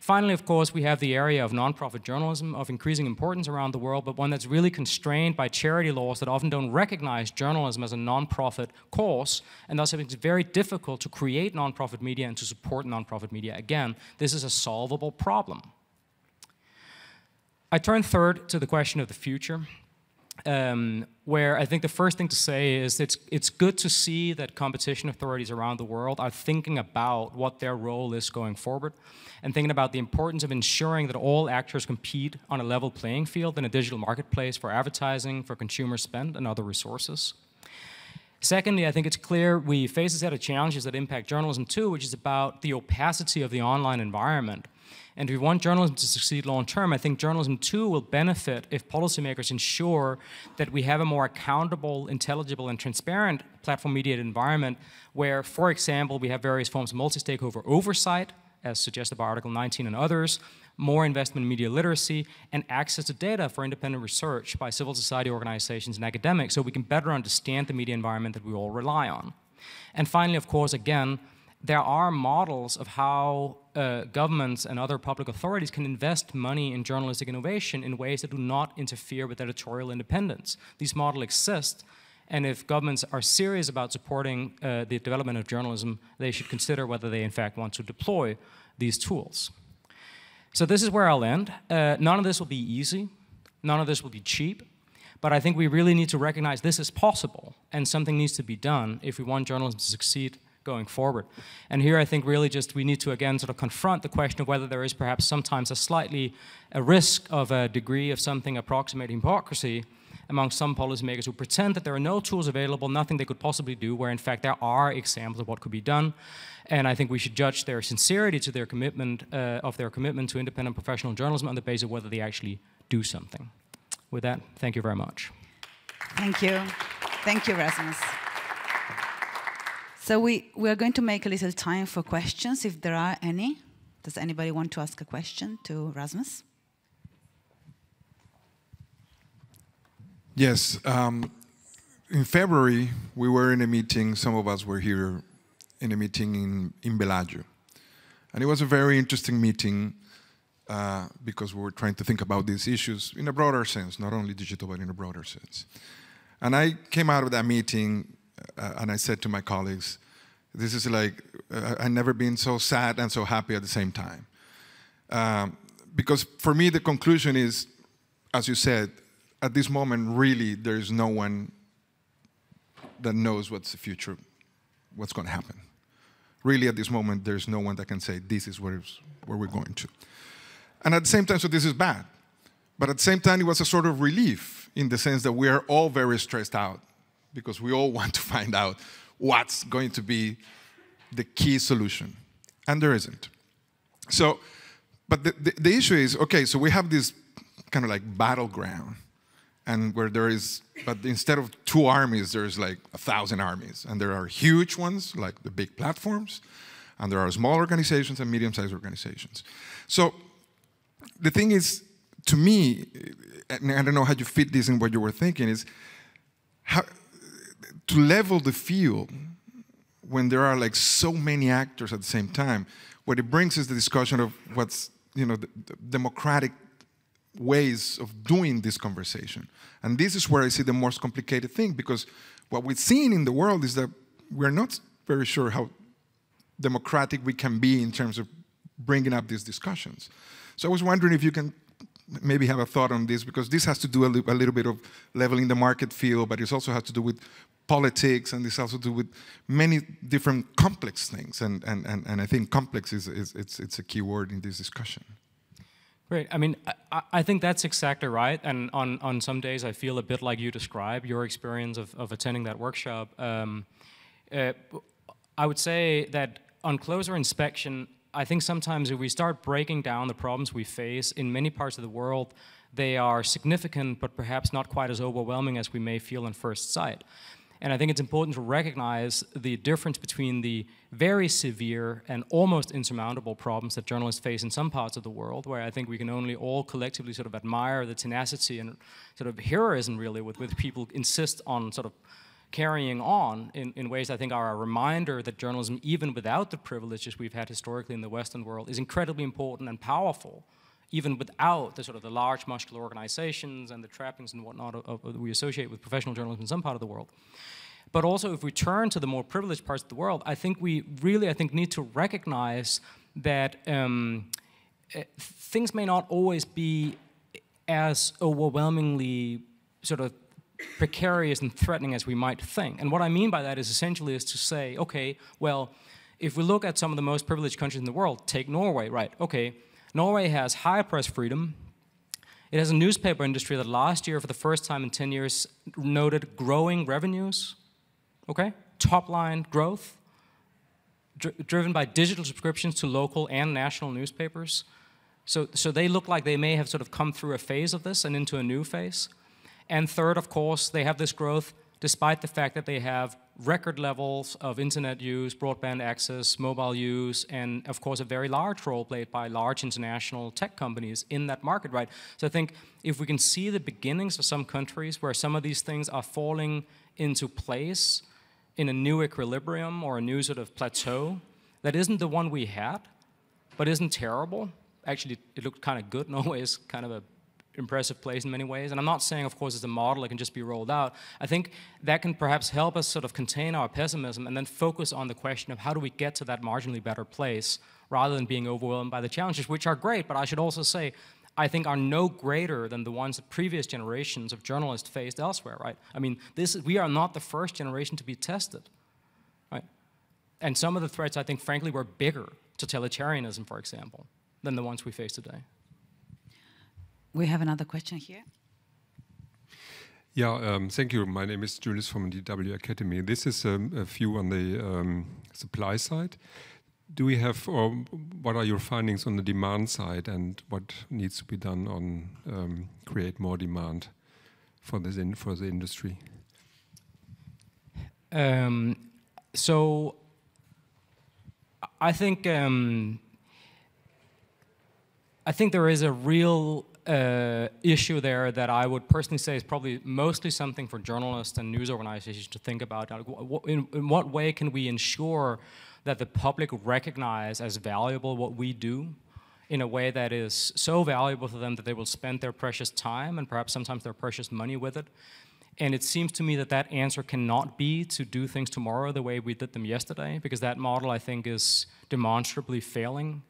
Finally, of course, we have the area of nonprofit journalism of increasing importance around the world, but one that's really constrained by charity laws that often don't recognize journalism as a nonprofit cause, and thus it's very difficult to create nonprofit media and to support nonprofit media. Again, this is a solvable problem. I turn third to the question of the future um, where I think the first thing to say is it's, it's good to see that competition authorities around the world are thinking about what their role is going forward and thinking about the importance of ensuring that all actors compete on a level playing field in a digital marketplace for advertising, for consumer spend, and other resources. Secondly, I think it's clear we face a set of challenges that impact journalism too, which is about the opacity of the online environment and if we want journalism to succeed long term, I think journalism too will benefit if policymakers ensure that we have a more accountable, intelligible, and transparent platform mediated environment where, for example, we have various forms of multi stakeholder oversight, as suggested by Article 19 and others, more investment in media literacy, and access to data for independent research by civil society organizations and academics so we can better understand the media environment that we all rely on. And finally, of course, again, there are models of how uh, governments and other public authorities can invest money in journalistic innovation in ways that do not interfere with editorial independence. These models exist, and if governments are serious about supporting uh, the development of journalism, they should consider whether they in fact want to deploy these tools. So this is where I'll end. Uh, none of this will be easy. None of this will be cheap. But I think we really need to recognize this is possible, and something needs to be done if we want journalism to succeed going forward. And here I think really just we need to again sort of confront the question of whether there is perhaps sometimes a slightly a risk of a degree of something approximating hypocrisy among some policymakers who pretend that there are no tools available, nothing they could possibly do, where in fact there are examples of what could be done. And I think we should judge their sincerity to their commitment, uh, of their commitment to independent professional journalism on the basis of whether they actually do something. With that, thank you very much. Thank you. Thank you, Rasmus. So we, we are going to make a little time for questions, if there are any. Does anybody want to ask a question to Rasmus? Yes. Um, in February, we were in a meeting, some of us were here in a meeting in, in Bellagio. And it was a very interesting meeting uh, because we were trying to think about these issues in a broader sense, not only digital, but in a broader sense. And I came out of that meeting uh, and I said to my colleagues, this is like, uh, I've never been so sad and so happy at the same time. Um, because for me, the conclusion is, as you said, at this moment, really, there is no one that knows what's the future, what's going to happen. Really, at this moment, there's no one that can say, this is where, where we're going to. And at the same time, so this is bad. But at the same time, it was a sort of relief in the sense that we are all very stressed out because we all want to find out what's going to be the key solution. And there isn't. So, but the, the, the issue is okay, so we have this kind of like battleground and where there is, but instead of two armies, there's like a thousand armies. And there are huge ones, like the big platforms, and there are small organizations and medium sized organizations. So the thing is, to me, and I don't know how you fit this in what you were thinking, is how, to level the field when there are like so many actors at the same time, what it brings is the discussion of what's, you know, the, the democratic ways of doing this conversation. And this is where I see the most complicated thing because what we're seeing in the world is that we're not very sure how democratic we can be in terms of bringing up these discussions. So I was wondering if you can maybe have a thought on this because this has to do a, li a little bit of leveling the market field, but it also has to do with politics and this also to do with many different complex things. And, and, and, and I think complex is, is it's, it's a key word in this discussion. Great. I mean, I, I, think that's exactly right. And on, on some days, I feel a bit like you describe your experience of, of attending that workshop. Um, uh, I would say that on closer inspection, I think sometimes if we start breaking down the problems we face in many parts of the world, they are significant, but perhaps not quite as overwhelming as we may feel on first sight. And I think it's important to recognize the difference between the very severe and almost insurmountable problems that journalists face in some parts of the world, where I think we can only all collectively sort of admire the tenacity and sort of heroism, really, with which people insist on sort of carrying on in, in ways I think are a reminder that journalism, even without the privileges we've had historically in the Western world, is incredibly important and powerful even without the sort of the large muscular organizations and the trappings and whatnot of, of, we associate with professional journalism in some part of the world. But also, if we turn to the more privileged parts of the world, I think we really, I think, need to recognize that um, uh, things may not always be as overwhelmingly sort of precarious and threatening as we might think. And what I mean by that is essentially is to say, okay, well, if we look at some of the most privileged countries in the world, take Norway, right? Okay, Norway has high press freedom. It has a newspaper industry that last year, for the first time in 10 years, noted growing revenues, okay? Top line growth, dr driven by digital subscriptions to local and national newspapers. So, so they look like they may have sort of come through a phase of this and into a new phase. And third, of course, they have this growth despite the fact that they have record levels of internet use, broadband access, mobile use, and of course a very large role played by large international tech companies in that market, right? So I think if we can see the beginnings of some countries where some of these things are falling into place in a new equilibrium or a new sort of plateau that isn't the one we had, but isn't terrible. Actually, it looked kind of good. Norway is kind of a impressive place in many ways. And I'm not saying, of course, it's a model that can just be rolled out. I think that can perhaps help us sort of contain our pessimism and then focus on the question of how do we get to that marginally better place rather than being overwhelmed by the challenges, which are great. But I should also say, I think are no greater than the ones that previous generations of journalists faced elsewhere, right? I mean, this, we are not the first generation to be tested, right? And some of the threats, I think, frankly, were bigger, totalitarianism, for example, than the ones we face today. We have another question here. Yeah, um, thank you. My name is Julius from DW Academy. This is um, a view on the um, supply side. Do we have, or what are your findings on the demand side, and what needs to be done on um, create more demand for this in, for the industry? Um, so I think um, I think there is a real uh, issue there that I would personally say is probably mostly something for journalists and news organizations to think about. In, in what way can we ensure that the public recognize as valuable what we do in a way that is so valuable to them that they will spend their precious time and perhaps sometimes their precious money with it? And it seems to me that that answer cannot be to do things tomorrow the way we did them yesterday, because that model, I think, is demonstrably failing.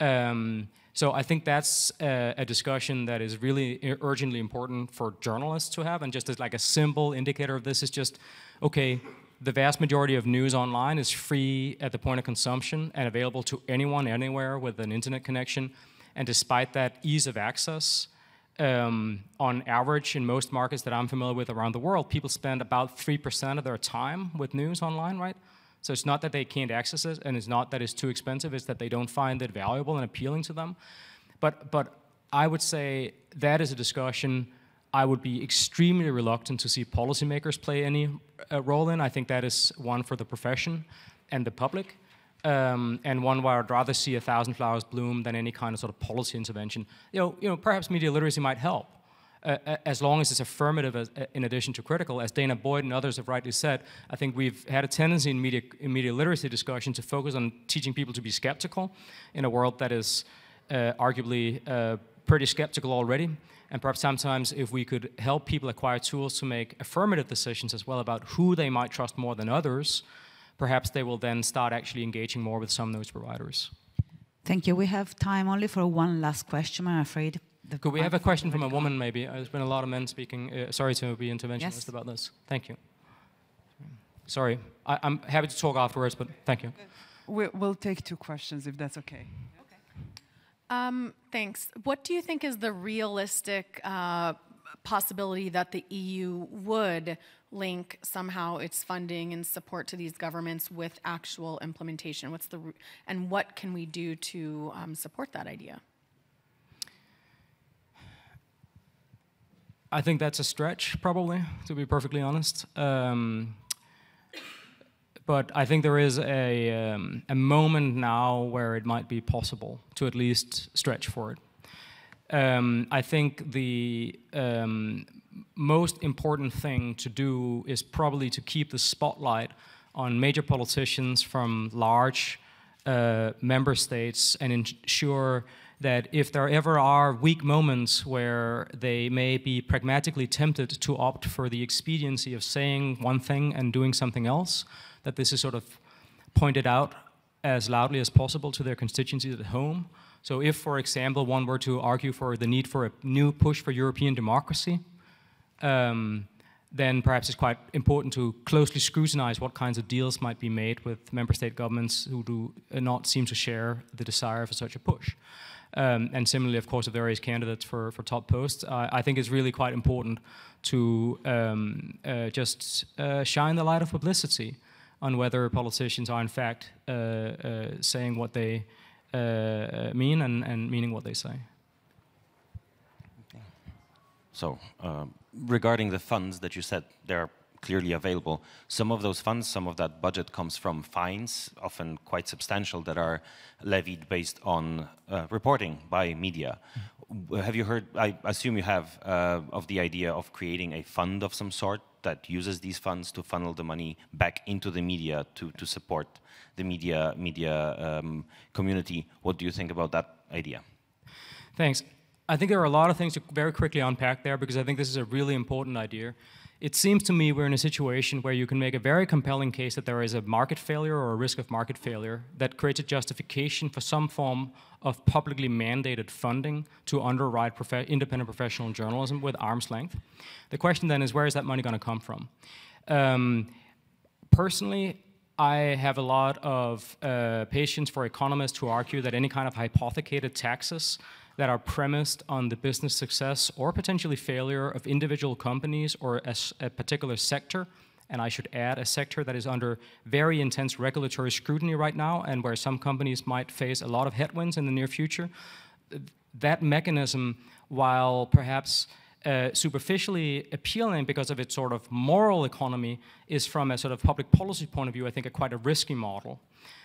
Um, so I think that's a, a, discussion that is really urgently important for journalists to have. And just as like a simple indicator of this is just, okay, the vast majority of news online is free at the point of consumption and available to anyone, anywhere with an internet connection. And despite that ease of access, um, on average, in most markets that I'm familiar with around the world, people spend about 3% of their time with news online, right? So it's not that they can't access it, and it's not that it's too expensive, it's that they don't find it valuable and appealing to them. But, but I would say that is a discussion I would be extremely reluctant to see policymakers play any uh, role in. I think that is one for the profession and the public, um, and one where I'd rather see a thousand flowers bloom than any kind of sort of policy intervention. You know, you know perhaps media literacy might help, as long as it's affirmative as, in addition to critical. As Dana Boyd and others have rightly said, I think we've had a tendency in media, in media literacy discussion to focus on teaching people to be skeptical in a world that is uh, arguably uh, pretty skeptical already. And perhaps sometimes if we could help people acquire tools to make affirmative decisions as well about who they might trust more than others, perhaps they will then start actually engaging more with some news providers. Thank you. We have time only for one last question, I'm afraid. Could we have a question from a woman, maybe? There's been a lot of men speaking. Uh, sorry to be interventionist yes. about this. Thank you. Sorry. I, am happy to talk afterwards, but thank you. We'll take two questions, if that's okay. Okay. Um, thanks. What do you think is the realistic uh, possibility that the EU would link somehow its funding and support to these governments with actual implementation? What's the and what can we do to um, support that idea? I think that's a stretch, probably, to be perfectly honest. Um, but I think there is a, um, a moment now where it might be possible to at least stretch for it. Um, I think the um, most important thing to do is probably to keep the spotlight on major politicians from large uh, member states and ensure that if there ever are weak moments where they may be pragmatically tempted to opt for the expediency of saying one thing and doing something else, that this is sort of pointed out as loudly as possible to their constituencies at home. So if, for example, one were to argue for the need for a new push for European democracy, um, then perhaps it's quite important to closely scrutinize what kinds of deals might be made with member state governments who do not seem to share the desire for such a push. Um, and similarly, of course, of various candidates for, for top posts. I think it's really quite important to um, uh, just uh, shine the light of publicity on whether politicians are in fact uh, uh, saying what they uh, mean and, and meaning what they say. So, regarding the funds that you said, they're clearly available. Some of those funds, some of that budget comes from fines, often quite substantial, that are levied based on uh, reporting by media. Have you heard, I assume you have, uh, of the idea of creating a fund of some sort that uses these funds to funnel the money back into the media to, to support the media, media um, community. What do you think about that idea? Thanks. I think there are a lot of things to very quickly unpack there because I think this is a really important idea it seems to me we're in a situation where you can make a very compelling case that there is a market failure or a risk of market failure that creates a justification for some form of publicly mandated funding to underwrite prof independent professional journalism with arm's length. The question then is where is that money going to come from? Um, personally, I have a lot of uh, patience for economists who argue that any kind of hypothecated taxes that are premised on the business success or potentially failure of individual companies or a, a particular sector. And I should add, a sector that is under very intense regulatory scrutiny right now and where some companies might face a lot of headwinds in the near future. That mechanism, while perhaps uh, superficially appealing because of its sort of moral economy, is from a sort of public policy point of view, I think, a quite a risky model.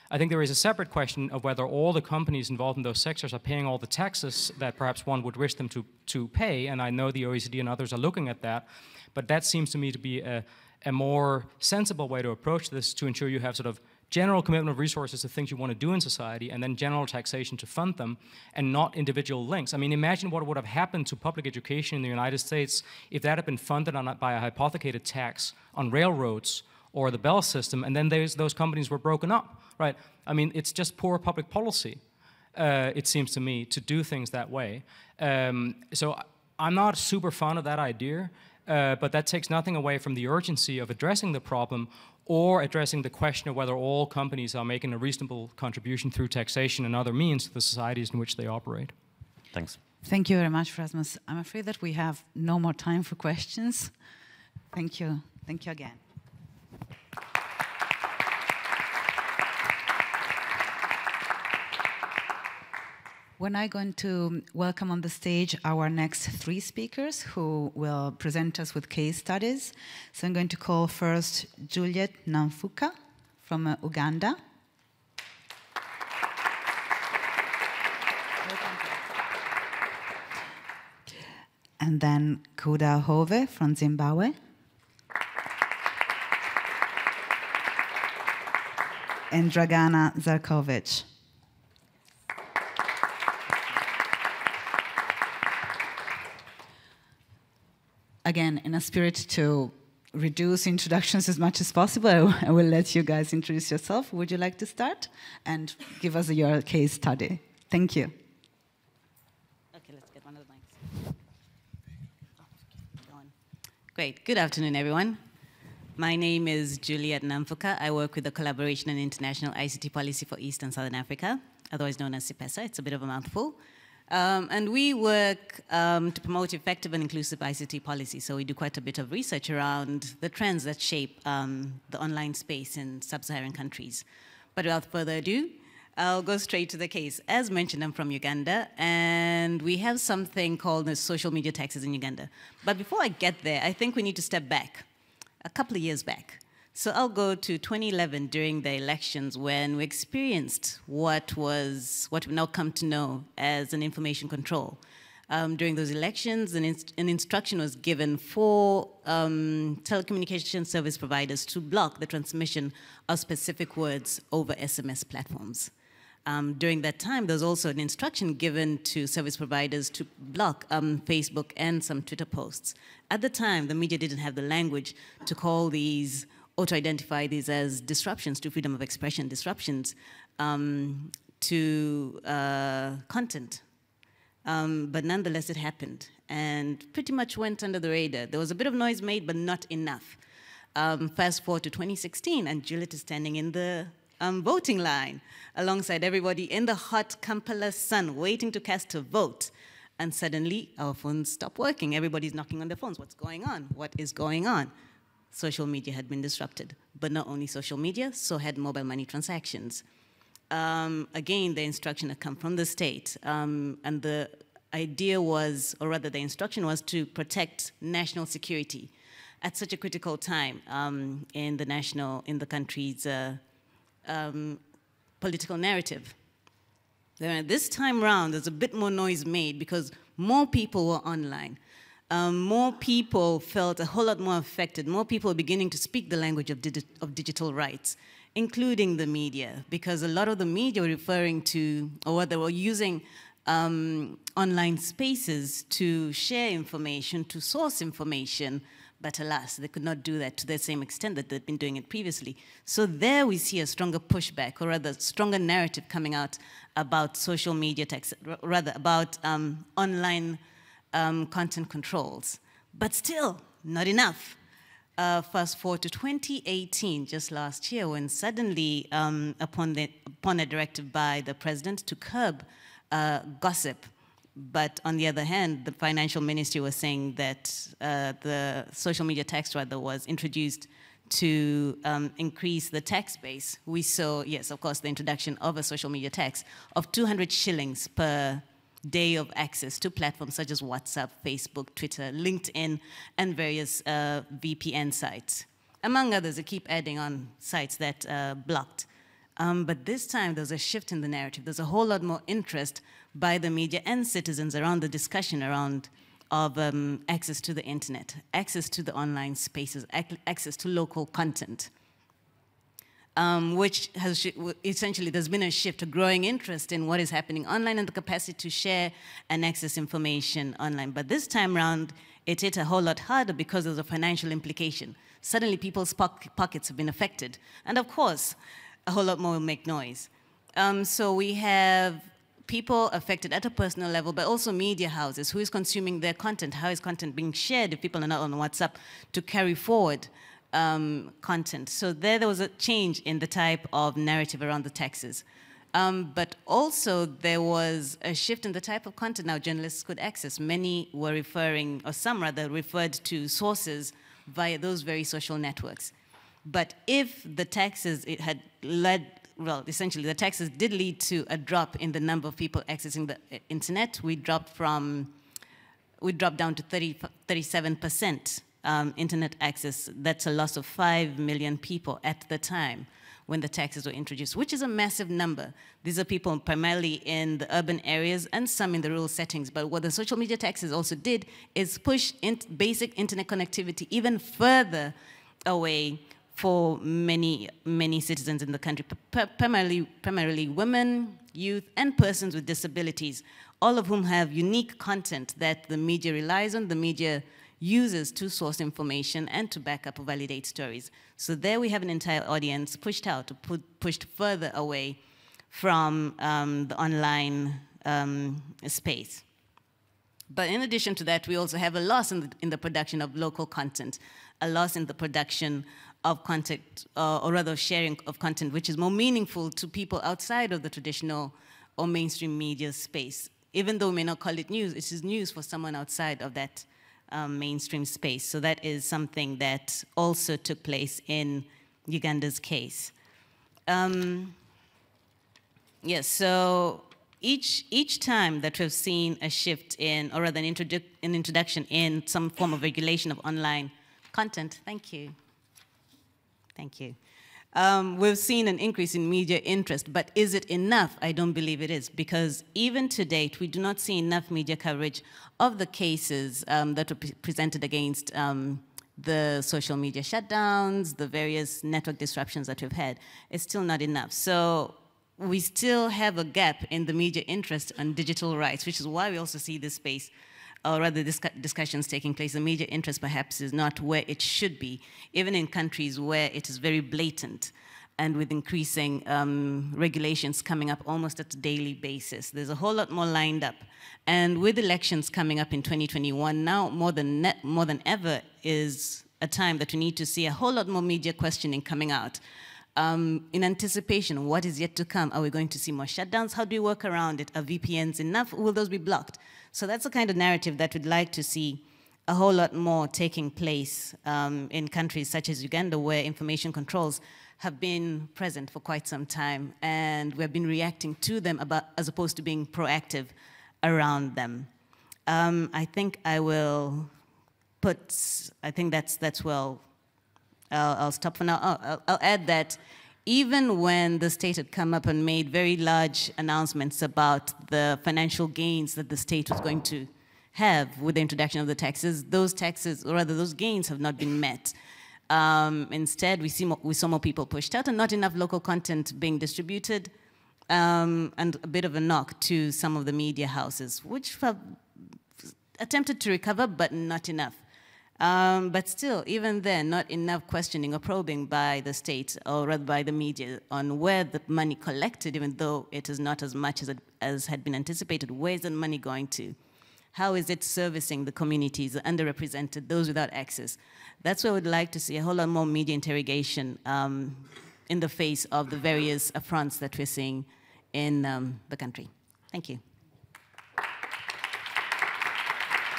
I think there is a separate question of whether all the companies involved in those sectors are paying all the taxes that perhaps one would wish them to, to pay, and I know the OECD and others are looking at that, but that seems to me to be a, a more sensible way to approach this to ensure you have sort of general commitment of resources to things you want to do in society and then general taxation to fund them and not individual links. I mean, imagine what would have happened to public education in the United States if that had been funded on, by a hypothecated tax on railroads or the Bell system, and then those companies were broken up right? I mean, it's just poor public policy, uh, it seems to me, to do things that way. Um, so I'm not super fond of that idea, uh, but that takes nothing away from the urgency of addressing the problem or addressing the question of whether all companies are making a reasonable contribution through taxation and other means to the societies in which they operate. Thanks. Thank you very much, Rasmus. I'm afraid that we have no more time for questions. Thank you. Thank you again. We're now going to welcome on the stage our next three speakers who will present us with case studies. So I'm going to call first Juliet Nanfuka from uh, Uganda. And then Kuda Hove from Zimbabwe. And Dragana Zarkovic. Again, in a spirit to reduce introductions as much as possible, I will let you guys introduce yourself. Would you like to start and give us your case study? Thank you. Okay, let's get one of the mics. Great. Good afternoon, everyone. My name is Juliet Nanfuka. I work with the Collaboration and International ICT Policy for East and Southern Africa, otherwise known as CIPESA. It's a bit of a mouthful. Um, and we work um, to promote effective and inclusive ICT policy. So we do quite a bit of research around the trends that shape um, the online space in sub-Saharan countries. But without further ado, I'll go straight to the case. As mentioned, I'm from Uganda, and we have something called the social media taxes in Uganda. But before I get there, I think we need to step back, a couple of years back. So I'll go to 2011 during the elections when we experienced what was what we now come to know as an information control. Um, during those elections, an, inst an, instruction was given for um, telecommunication service providers to block the transmission of specific words over SMS platforms. Um, during that time, there was also an instruction given to service providers to block um, Facebook and some Twitter posts. At the time, the media didn't have the language to call these auto-identify these as disruptions to freedom of expression, disruptions um, to uh, content. Um, but nonetheless, it happened and pretty much went under the radar. There was a bit of noise made, but not enough. Um, fast forward to 2016, and Juliet is standing in the um, voting line alongside everybody in the hot Kampala sun, waiting to cast a vote. And suddenly, our phones stop working. Everybody's knocking on their phones. What's going on? What is going on? Social media had been disrupted. But not only social media, so had mobile money transactions. Um, again, the instruction had come from the state, um, and the idea was, or rather the instruction was to protect national security at such a critical time um, in the national, in the country's uh, um, political narrative. Then this time round, there's a bit more noise made because more people were online um, more people felt a whole lot more affected. More people were beginning to speak the language of, digi of digital rights, including the media, because a lot of the media were referring to, or they were using um, online spaces to share information, to source information, but alas, they could not do that to the same extent that they'd been doing it previously. So there we see a stronger pushback, or rather, stronger narrative coming out about social media, rather about um, online um, content controls. But still, not enough. Uh, fast forward to 2018, just last year, when suddenly, um, upon, the, upon a directive by the president to curb uh, gossip, but on the other hand, the financial ministry was saying that uh, the social media tax rather was introduced to um, increase the tax base. We saw, yes, of course, the introduction of a social media tax of 200 shillings per day of access to platforms such as WhatsApp, Facebook, Twitter, LinkedIn, and various uh, VPN sites. Among others, I keep adding on sites that uh, blocked. Um, but this time, there's a shift in the narrative. There's a whole lot more interest by the media and citizens around the discussion around of um, access to the internet, access to the online spaces, ac access to local content. Um, which has essentially there's been a shift, a growing interest in what is happening online and the capacity to share and access information online. But this time around, it hit a whole lot harder because of the financial implication. Suddenly, people's pockets have been affected, and of course, a whole lot more will make noise. Um, so we have people affected at a personal level, but also media houses. Who is consuming their content? How is content being shared if people are not on WhatsApp to carry forward um, content? So there, there was a change in the type of narrative around the taxes. Um, but also there was a shift in the type of content now journalists could access. Many were referring, or some rather, referred to sources via those very social networks. But if the taxes it had led well, essentially, the taxes did lead to a drop in the number of people accessing the uh, internet. We dropped from, we dropped down to 30, 37% um, internet access. That's a loss of 5 million people at the time when the taxes were introduced, which is a massive number. These are people primarily in the urban areas and some in the rural settings. But what the social media taxes also did is push in basic internet connectivity even further away for many, many citizens in the country, primarily, primarily women, youth, and persons with disabilities, all of whom have unique content that the media relies on, the media uses to source information and to back up or validate stories. So there we have an entire audience pushed out, put, pushed further away from um, the online um, space. But in addition to that, we also have a loss in the, in the production of local content, a loss in the production of content, uh, or rather sharing of content, which is more meaningful to people outside of the traditional or mainstream media space. Even though we may not call it news, it is news for someone outside of that um, mainstream space. So that is something that also took place in Uganda's case. Um, yes, so each, each time that we've seen a shift in, or rather an, introdu an introduction in some form of regulation of online content, thank you. Thank you. Um, we've seen an increase in media interest, but is it enough? I don't believe it is, because even to date, we do not see enough media coverage of the cases um, that were pre presented against um, the social media shutdowns, the various network disruptions that we've had. It's still not enough. So we still have a gap in the media interest on digital rights, which is why we also see this space or rather discussions taking place, the media interest perhaps is not where it should be, even in countries where it is very blatant and with increasing um, regulations coming up almost at a daily basis. There's a whole lot more lined up. And with elections coming up in 2021, now more than, more than ever is a time that we need to see a whole lot more media questioning coming out. Um, in anticipation, what is yet to come? Are we going to see more shutdowns? How do we work around it? Are VPNs enough? Will those be blocked? So that's the kind of narrative that we'd like to see a whole lot more taking place um, in countries such as Uganda, where information controls have been present for quite some time, and we've been reacting to them about, as opposed to being proactive around them. Um, I think I will put, I think that's, that's well, I'll, I'll stop for now. I'll, I'll add that even when the state had come up and made very large announcements about the financial gains that the state was going to have with the introduction of the taxes, those taxes, or rather those gains have not been met. Um, instead, we, see more, we saw more people pushed out and not enough local content being distributed, um, and a bit of a knock to some of the media houses, which have attempted to recover, but not enough. Um, but still, even then, not enough questioning or probing by the state or rather by the media on where the money collected, even though it is not as much as, it, as had been anticipated. Where is the money going to? How is it servicing the communities, the underrepresented, those without access? That's where we'd like to see a whole lot more media interrogation um, in the face of the various affronts that we're seeing in um, the country. Thank you.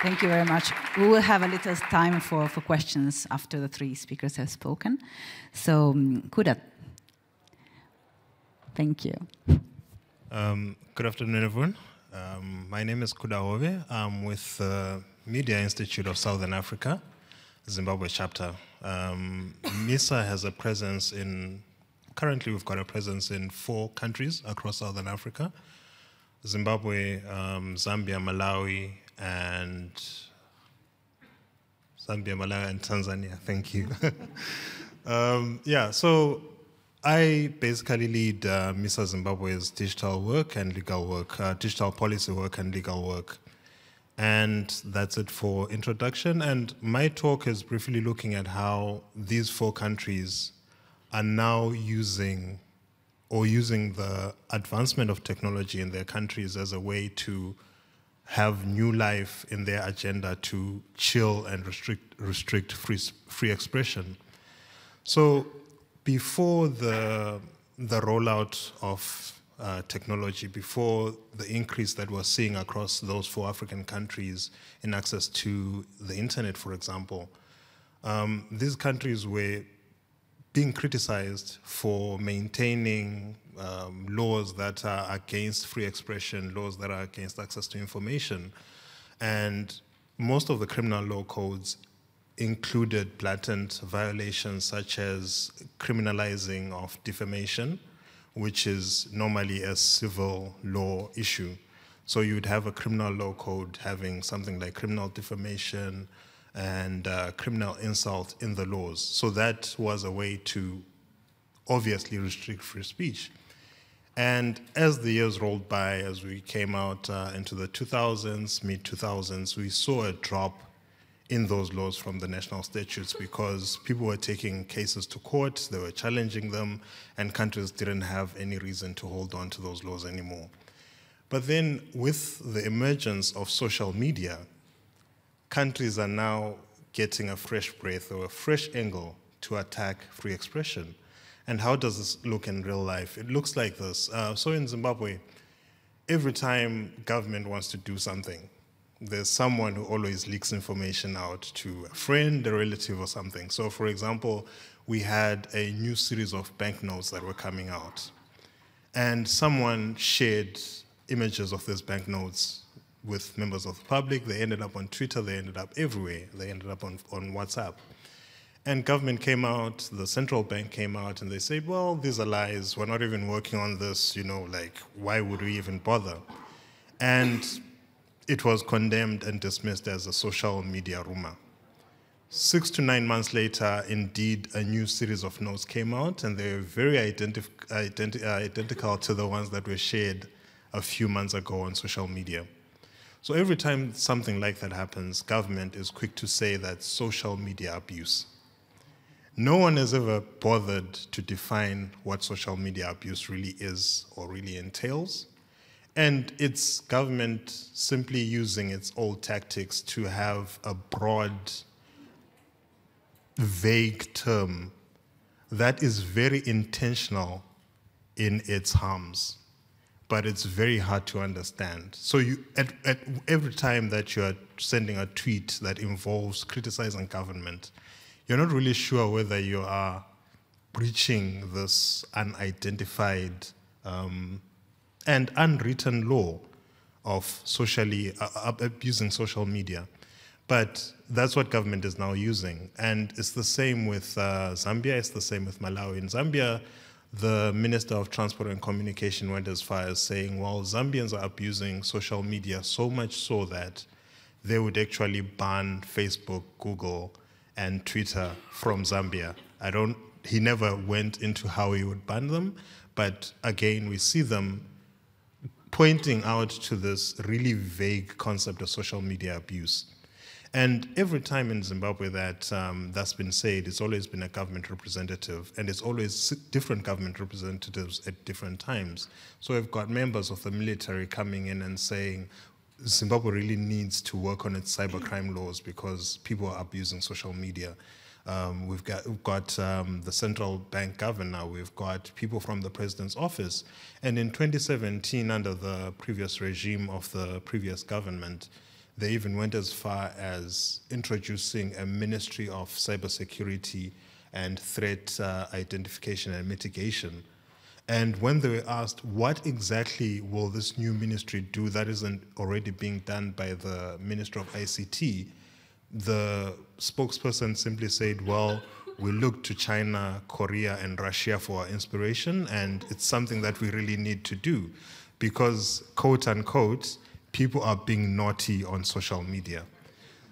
Thank you very much. We will have a little time for, for questions after the three speakers have spoken. So, um, Kudat. Thank you. Um, good afternoon, everyone. Um, my name is Kuda Hove. I'm with the Media Institute of Southern Africa, Zimbabwe chapter. Um, MISA has a presence in, currently we've got a presence in four countries across Southern Africa. Zimbabwe, um, Zambia, Malawi, and Zambia, Malawi, and Tanzania. Thank you. um, yeah, so I basically lead uh, MISA Zimbabwe's digital work and legal work, uh, digital policy work and legal work. And that's it for introduction. And my talk is briefly looking at how these four countries are now using or using the advancement of technology in their countries as a way to have new life in their agenda to chill and restrict, restrict free, free expression. So before the, the rollout of uh, technology, before the increase that we're seeing across those four African countries in access to the internet, for example, um, these countries were being criticized for maintaining um, laws that are against free expression, laws that are against access to information. And most of the criminal law codes included blatant violations such as criminalizing of defamation, which is normally a civil law issue. So you'd have a criminal law code having something like criminal defamation, and uh, criminal insult in the laws. So that was a way to obviously restrict free speech. And as the years rolled by, as we came out uh, into the 2000s, mid 2000s, we saw a drop in those laws from the national statutes because people were taking cases to court, they were challenging them, and countries didn't have any reason to hold on to those laws anymore. But then, with the emergence of social media, countries are now getting a fresh breath or a fresh angle to attack free expression. And how does this look in real life? It looks like this. Uh, so in Zimbabwe, every time government wants to do something, there's someone who always leaks information out to a friend, a relative, or something. So, for example, we had a new series of banknotes that were coming out. And someone shared images of these banknotes with members of the public. They ended up on Twitter, they ended up everywhere. They ended up on, on WhatsApp. And government came out, the central bank came out, and they said, well, these are lies. We're not even working on this, you know, like, why would we even bother? And it was condemned and dismissed as a social media rumor. Six to nine months later, indeed, a new series of notes came out, and they were very identif identi uh, identical to the ones that were shared a few months ago on social media. So every time something like that happens, government is quick to say that social media abuse. No one has ever bothered to define what social media abuse really is or really entails. And it's government simply using its old tactics to have a broad, vague term that is very intentional in its harms but it's very hard to understand. So you, at, at every time that you are sending a tweet that involves criticizing government, you're not really sure whether you are breaching this unidentified um, and unwritten law of socially uh, abusing social media. But that's what government is now using. And it's the same with uh, Zambia, it's the same with Malawi. In Zambia, the Minister of Transport and Communication went as far as saying, well, Zambians are abusing social media so much so that they would actually ban Facebook, Google, and Twitter from Zambia. I don't, he never went into how he would ban them, but again, we see them pointing out to this really vague concept of social media abuse. And every time in Zimbabwe that um, that's been said, it's always been a government representative, and it's always different government representatives at different times. So we've got members of the military coming in and saying, Zimbabwe really needs to work on its cybercrime laws because people are abusing social media. Um, we've got, we've got um, the central bank governor, we've got people from the president's office. And in 2017, under the previous regime of the previous government, They even went as far as introducing a Ministry of Cybersecurity and Threat uh, Identification and Mitigation. And when they were asked, what exactly will this new ministry do that isn't already being done by the Minister of ICT, the spokesperson simply said, well, we look to China, Korea, and Russia for inspiration, and it's something that we really need to do because, quote unquote, people are being naughty on social media.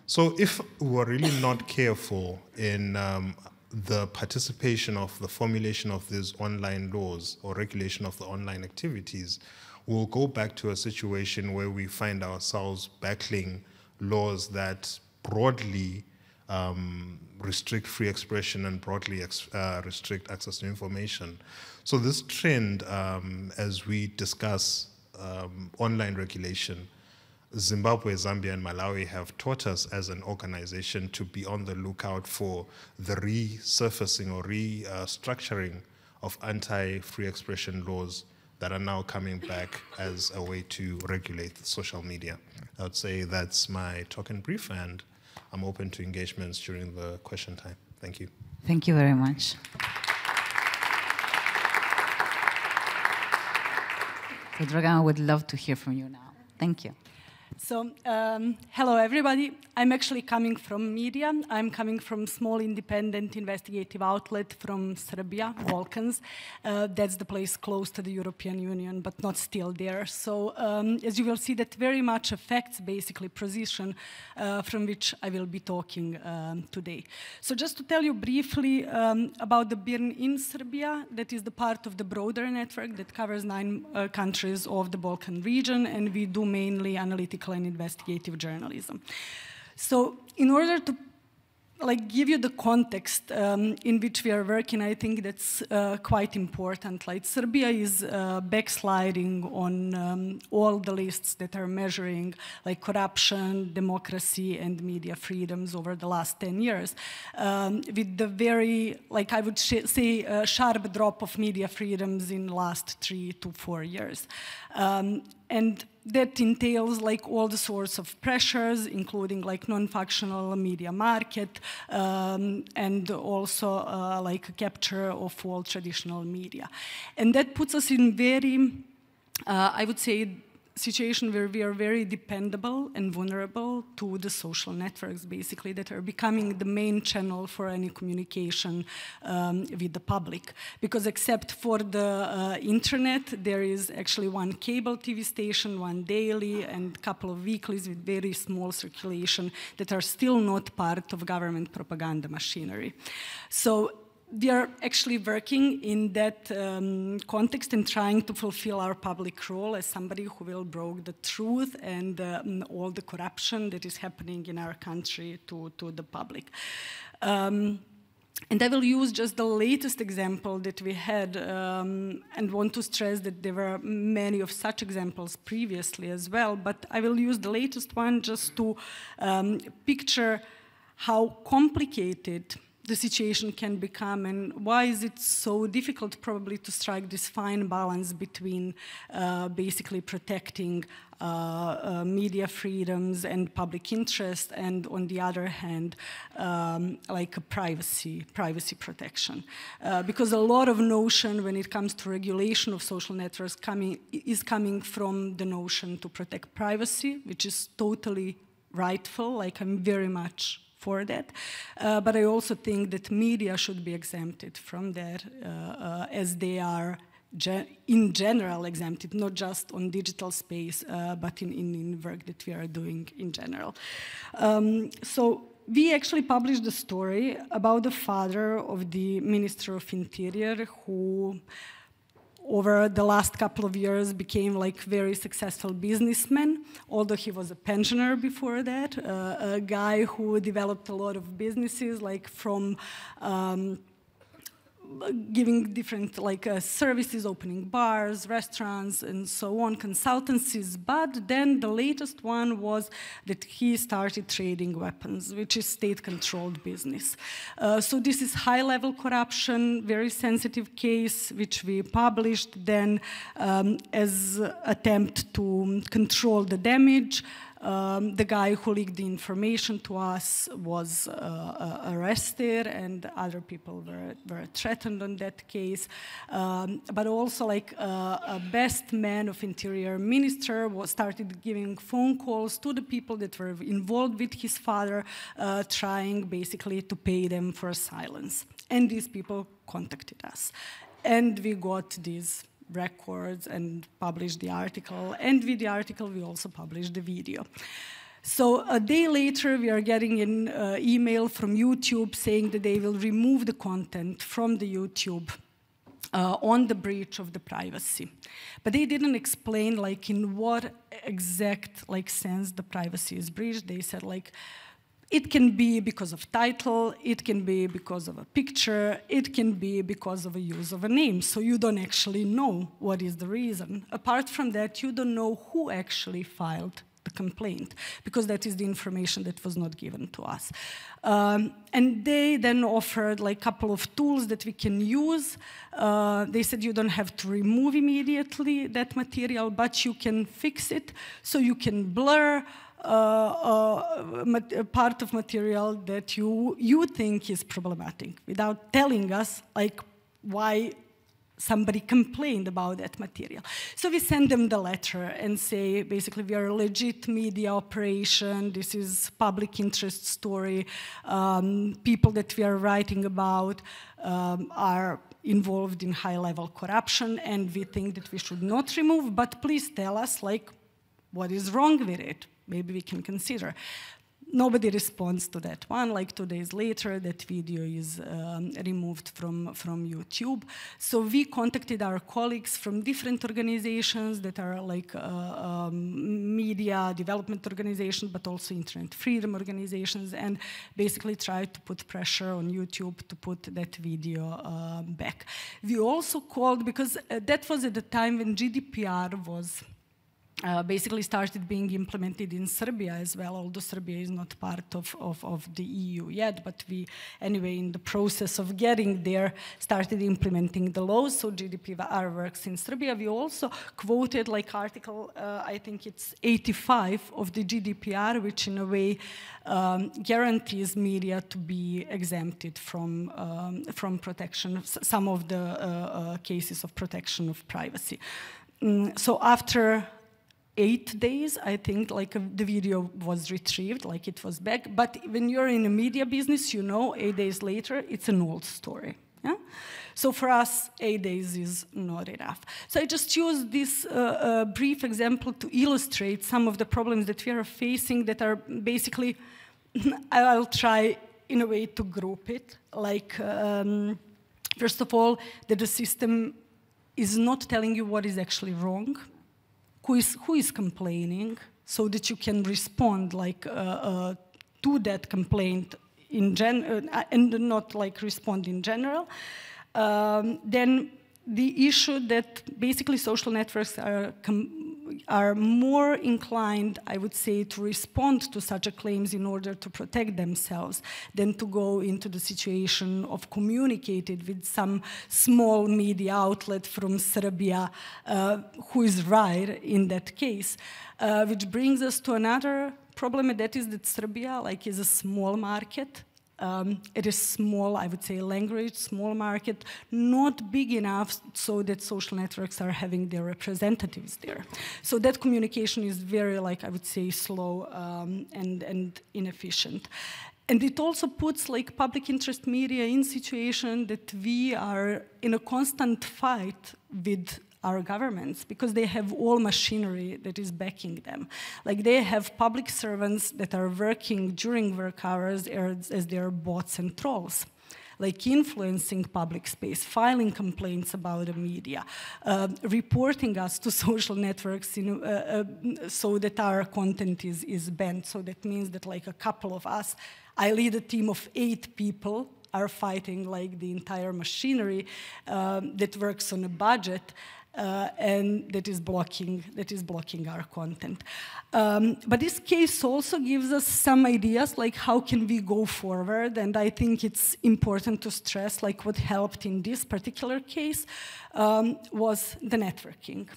So, if we're really not careful in um, the participation of the formulation of these online laws or regulation of the online activities, we'll go back to a situation where we find ourselves battling laws that broadly um, restrict free expression and broadly ex uh, restrict access to information. So this trend, um, as we discuss um, online regulation, Zimbabwe, Zambia, and Malawi have taught us as an organization to be on the lookout for the resurfacing or restructuring of anti-free expression laws that are now coming back as a way to regulate social media. I would say that's my talk in brief, and I'm open to engagements during the question time. Thank you. Thank you very much. Dragan, I would love to hear from you now. Thank you. So, um, hello everybody. I'm actually coming from media. I'm coming from small independent investigative outlet from Serbia, Balkans. Uh, that's the place close to the European Union, but not still there. So, um, as you will see, that very much affects basically position uh, from which I will be talking um, today. So, just to tell you briefly um, about the BIRN in Serbia, that is the part of the broader network that covers nine uh, countries of the Balkan region, and we do mainly analytical and investigative journalism. So in order to like give you the context um, in which we are working, I think that's uh, quite important. Like Serbia is uh, backsliding on um, all the lists that are measuring like corruption, democracy, and media freedoms over the last 10 years, um, with the very, like I would say, a sharp drop of media freedoms in the last three to four years. Um, and that entails like all the sorts of pressures, including like non-functional media market um, and also uh, like capture of all traditional media. And that puts us in very, uh, I would say, situation where we are very dependable and vulnerable to the social networks, basically, that are becoming the main channel for any communication um, with the public. Because except for the uh, internet, there is actually one cable TV station, one daily, and a couple of weeklies with very small circulation that are still not part of government propaganda machinery. So we are actually working in that um, context and trying to fulfill our public role as somebody who will bring the truth and um, all the corruption that is happening in our country to, to the public. Um, and I will use just the latest example that we had um, and want to stress that there were many of such examples previously as well, but I will use the latest one just to um, picture how complicated the situation can become and why is it so difficult probably to strike this fine balance between uh, basically protecting uh, uh, media freedoms and public interest and on the other hand um, like privacy privacy protection? Uh, because a lot of notion when it comes to regulation of social networks coming is coming from the notion to protect privacy which is totally rightful like i'm very much for that. Uh, but I also think that media should be exempted from that uh, uh, as they are in general exempted, not just on digital space, uh, but in, in, in, work that we are doing in general. Um, so we actually published a story about the father of the Minister of Interior who over the last couple of years became like very successful businessman, although he was a pensioner before that, uh, a guy who developed a lot of businesses like from um, giving different like uh, services, opening bars, restaurants, and so on, consultancies. But then the latest one was that he started trading weapons, which is state-controlled business. Uh, so this is high-level corruption, very sensitive case, which we published then um, as attempt to control the damage. Um, the guy who leaked the information to us was uh, uh, arrested, and other people were, were threatened on that case. Um, but also, like uh, a best man of interior minister was started giving phone calls to the people that were involved with his father, uh, trying basically to pay them for silence. And these people contacted us, and we got these records and published the article. And with the article, we also published the video. So a day later, we are getting an uh, email from YouTube saying that they will remove the content from the YouTube uh, on the breach of the privacy. But they didn't explain like in what exact like sense the privacy is breached. They said like, it can be because of title, it can be because of a picture, it can be because of a use of a name. So you don't actually know what is the reason. Apart from that, you don't know who actually filed the complaint because that is the information that was not given to us. Um, and they then offered like a couple of tools that we can use. Uh, they said you don't have to remove immediately that material, but you can fix it. So you can blur part of material that you, you think is problematic without telling us like why somebody complained about that material. So we send them the letter and say, basically, we are a legit media operation. This is public interest story. Um, people that we are writing about um, are involved in high-level corruption, and we think that we should not remove, but please tell us, like, what is wrong with it? Maybe we can consider. Nobody responds to that one. Like two days later, that video is um, removed from, from YouTube. So we contacted our colleagues from different organizations that are like uh, um, media development organizations, but also internet freedom organizations, and basically tried to put pressure on YouTube to put that video uh, back. We also called, because uh, that was at the time when GDPR was uh, basically started being implemented in Serbia as well, although Serbia is not part of, of, of, the EU yet, but we, anyway, in the process of getting there, started implementing the laws, so GDPR works in Serbia. We also quoted like article, uh, I think it's 85 of the GDPR, which in a way um, guarantees media to be exempted from, um, from protection, some of the uh, uh, cases of protection of privacy. Mm, so after eight days, I think, like uh, the video was retrieved, like it was back. But when you're in a media business, you know, eight days later, it's an old story. Yeah? So for us, eight days is not enough. So I just use this uh, uh, brief example to illustrate some of the problems that we are facing that are basically, I'll try in a way to group it. Like, um, first of all, that the system is not telling you what is actually wrong who is, who is complaining so that you can respond like uh, uh, to that complaint in gen uh, and not like respond in general. Um, then the issue that basically social networks are are more inclined, I would say, to respond to such a claims in order to protect themselves than to go into the situation of communicating with some small media outlet from Serbia uh, who is right in that case. Uh, which brings us to another problem, and that is that Serbia like, is a small market. Um, it is small, I would say, language, small market, not big enough so that social networks are having their representatives there. So that communication is very, like I would say, slow um, and, and inefficient. And it also puts like public interest media in situation that we are in a constant fight with our governments because they have all machinery that is backing them. Like they have public servants that are working during work hours as, as their bots and trolls like influencing public space, filing complaints about the media, uh, reporting us to social networks know, uh, uh, so that our content is, is banned. So that means that like a couple of us, I lead a team of eight people are fighting like the entire machinery um, that works on a budget uh, and that is blocking that is blocking our content. Um, but this case also gives us some ideas like how can we go forward, and I think it's important to stress like what helped in this particular case um, was the networking.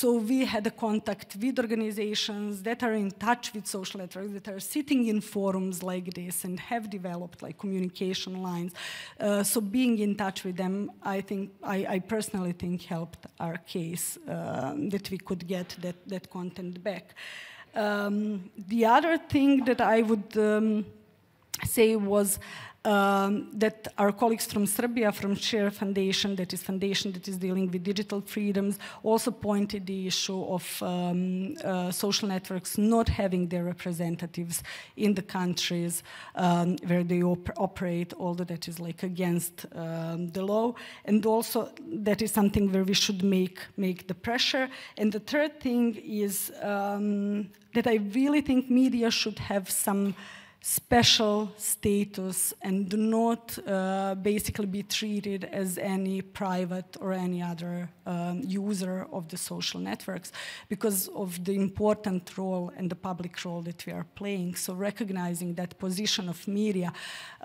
So we had a contact with organizations that are in touch with social networks, that are sitting in forums like this and have developed like communication lines. Uh, so being in touch with them, I think, I, I personally think helped our case uh, that we could get that, that content back. Um, the other thing that I would um, say was um, that our colleagues from Serbia, from Share Foundation, that is foundation that is dealing with digital freedoms, also pointed the issue of um, uh, social networks not having their representatives in the countries um, where they op operate, although that is like against um, the law, and also that is something where we should make make the pressure. And the third thing is um, that I really think media should have some special status and do not uh, basically be treated as any private or any other um, user of the social networks because of the important role and the public role that we are playing. So recognizing that position of media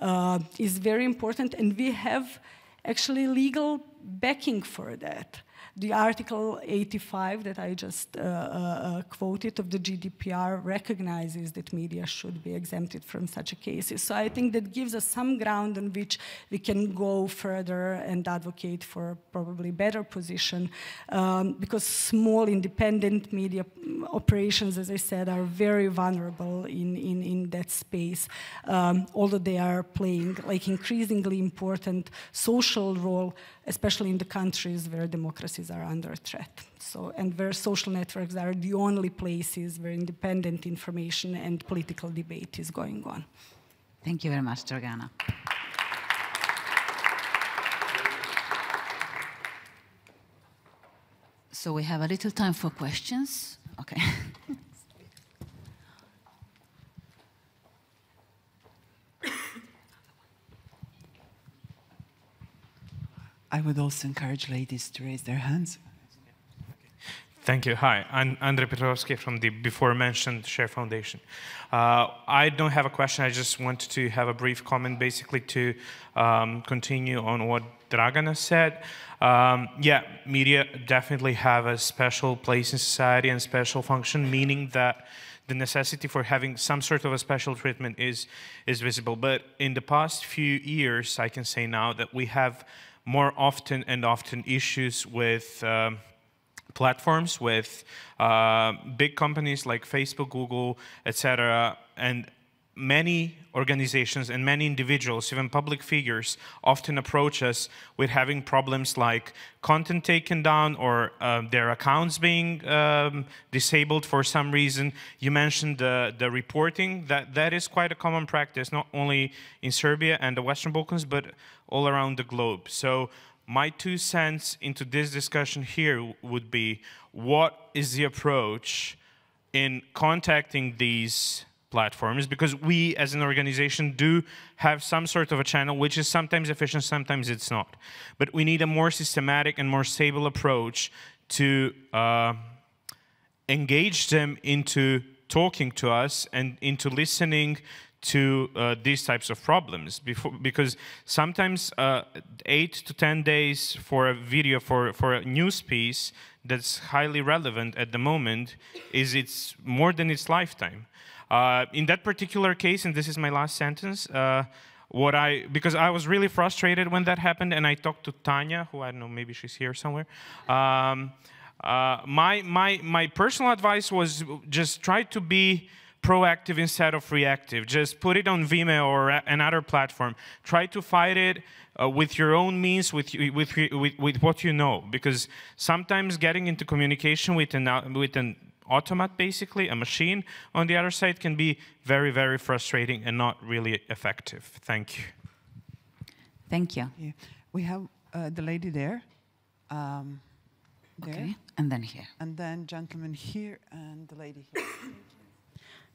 uh, is very important and we have actually legal backing for that the Article 85 that I just uh, uh, quoted of the GDPR recognizes that media should be exempted from such a cases. So I think that gives us some ground on which we can go further and advocate for probably better position um, because small independent media operations, as I said, are very vulnerable in, in, in that space, um, although they are playing like increasingly important social role especially in the countries where are under threat. So, and where social networks are the only places where independent information and political debate is going on. Thank you very much, Dragana. So we have a little time for questions. Okay. I would also encourage ladies to raise their hands. Thank you. Hi, I'm Petrovsky from the before mentioned Share Foundation. Uh, I don't have a question. I just wanted to have a brief comment, basically to um, continue on what Dragana said. Um, yeah, media definitely have a special place in society and special function, meaning that the necessity for having some sort of a special treatment is is visible. But in the past few years, I can say now that we have more often and often issues with um, platforms, with uh, big companies like Facebook, Google, etc., and many organizations and many individuals, even public figures, often approach us with having problems like content taken down or uh, their accounts being um, disabled for some reason. You mentioned the, the reporting. That, that is quite a common practice, not only in Serbia and the Western Balkans, but all around the globe. So my two cents into this discussion here would be, what is the approach in contacting these platforms because we as an organization do have some sort of a channel which is sometimes efficient sometimes it's not but we need a more systematic and more stable approach to uh, engage them into talking to us and into listening to uh, these types of problems before, because sometimes uh, eight to 10 days for a video, for, for a news piece that's highly relevant at the moment is it's more than its lifetime. Uh, in that particular case, and this is my last sentence, uh, what I, because I was really frustrated when that happened and I talked to Tanya, who I don't know, maybe she's here somewhere. Um, uh, my, my, my personal advice was just try to be proactive instead of reactive. Just put it on Vimeo or another platform. Try to fight it uh, with your own means, with, with, with, with, what you know. Because sometimes getting into communication with an, with an automat, basically, a machine on the other side can be very, very frustrating and not really effective. Thank you. Thank you. Yeah. We have uh, the lady there. Um, there. Okay, and then here. And then gentleman here and the lady here.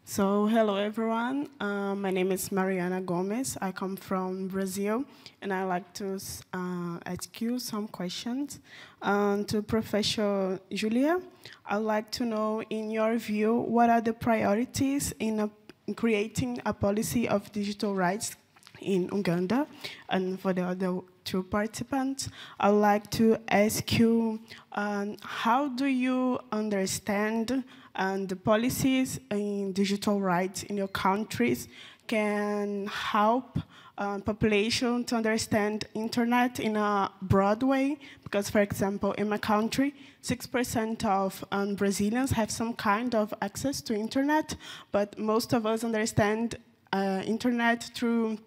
So, hello everyone. Uh, my name is Mariana Gomez. I come from Brazil, and I like to uh, ask you some questions. Um, to Professor Julia, I'd like to know, in your view, what are the priorities in, a, in creating a policy of digital rights in Uganda and for the other two participants. I'd like to ask you, um, how do you understand um, the policies in digital rights in your countries can help um, population to understand internet in a broad way. Because, for example, in my country, 6% of um, Brazilians have some kind of access to internet, but most of us understand uh, internet through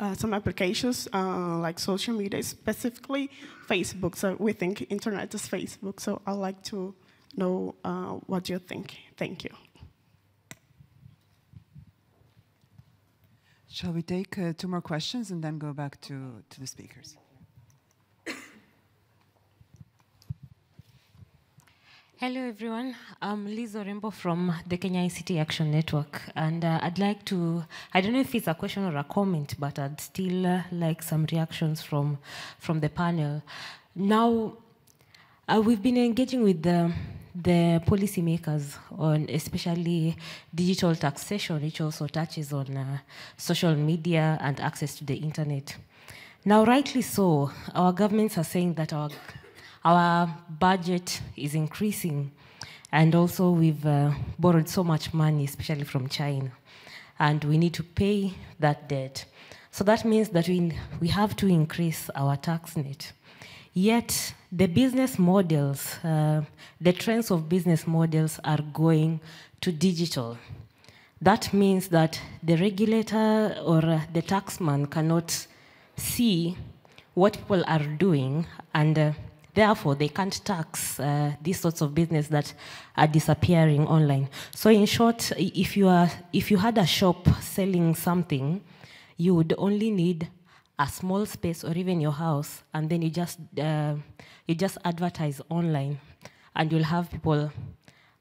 uh, some applications uh, like social media, specifically Facebook. So we think internet is Facebook. So I'd like to know uh, what you think. Thank you. Shall we take uh, two more questions and then go back to, to the speakers? Hello, everyone. I'm Liz Orembo from the Kenya ICT Action Network. And uh, I'd like to, I don't know if it's a question or a comment, but I'd still uh, like some reactions from, from the panel. Now, uh, we've been engaging with the the policymakers on especially digital taxation, which also touches on uh, social media and access to the internet. Now, rightly so, our governments are saying that our, our budget is increasing, and also we've uh, borrowed so much money, especially from China, and we need to pay that debt. So that means that we, we have to increase our tax net. Yet, the business models, uh, the trends of business models are going to digital. That means that the regulator or uh, the taxman cannot see what people are doing, and uh, therefore they can't tax uh, these sorts of business that are disappearing online. So, in short, if you are if you had a shop selling something, you would only need a small space or even your house, and then you just uh, you just advertise online, and you'll have people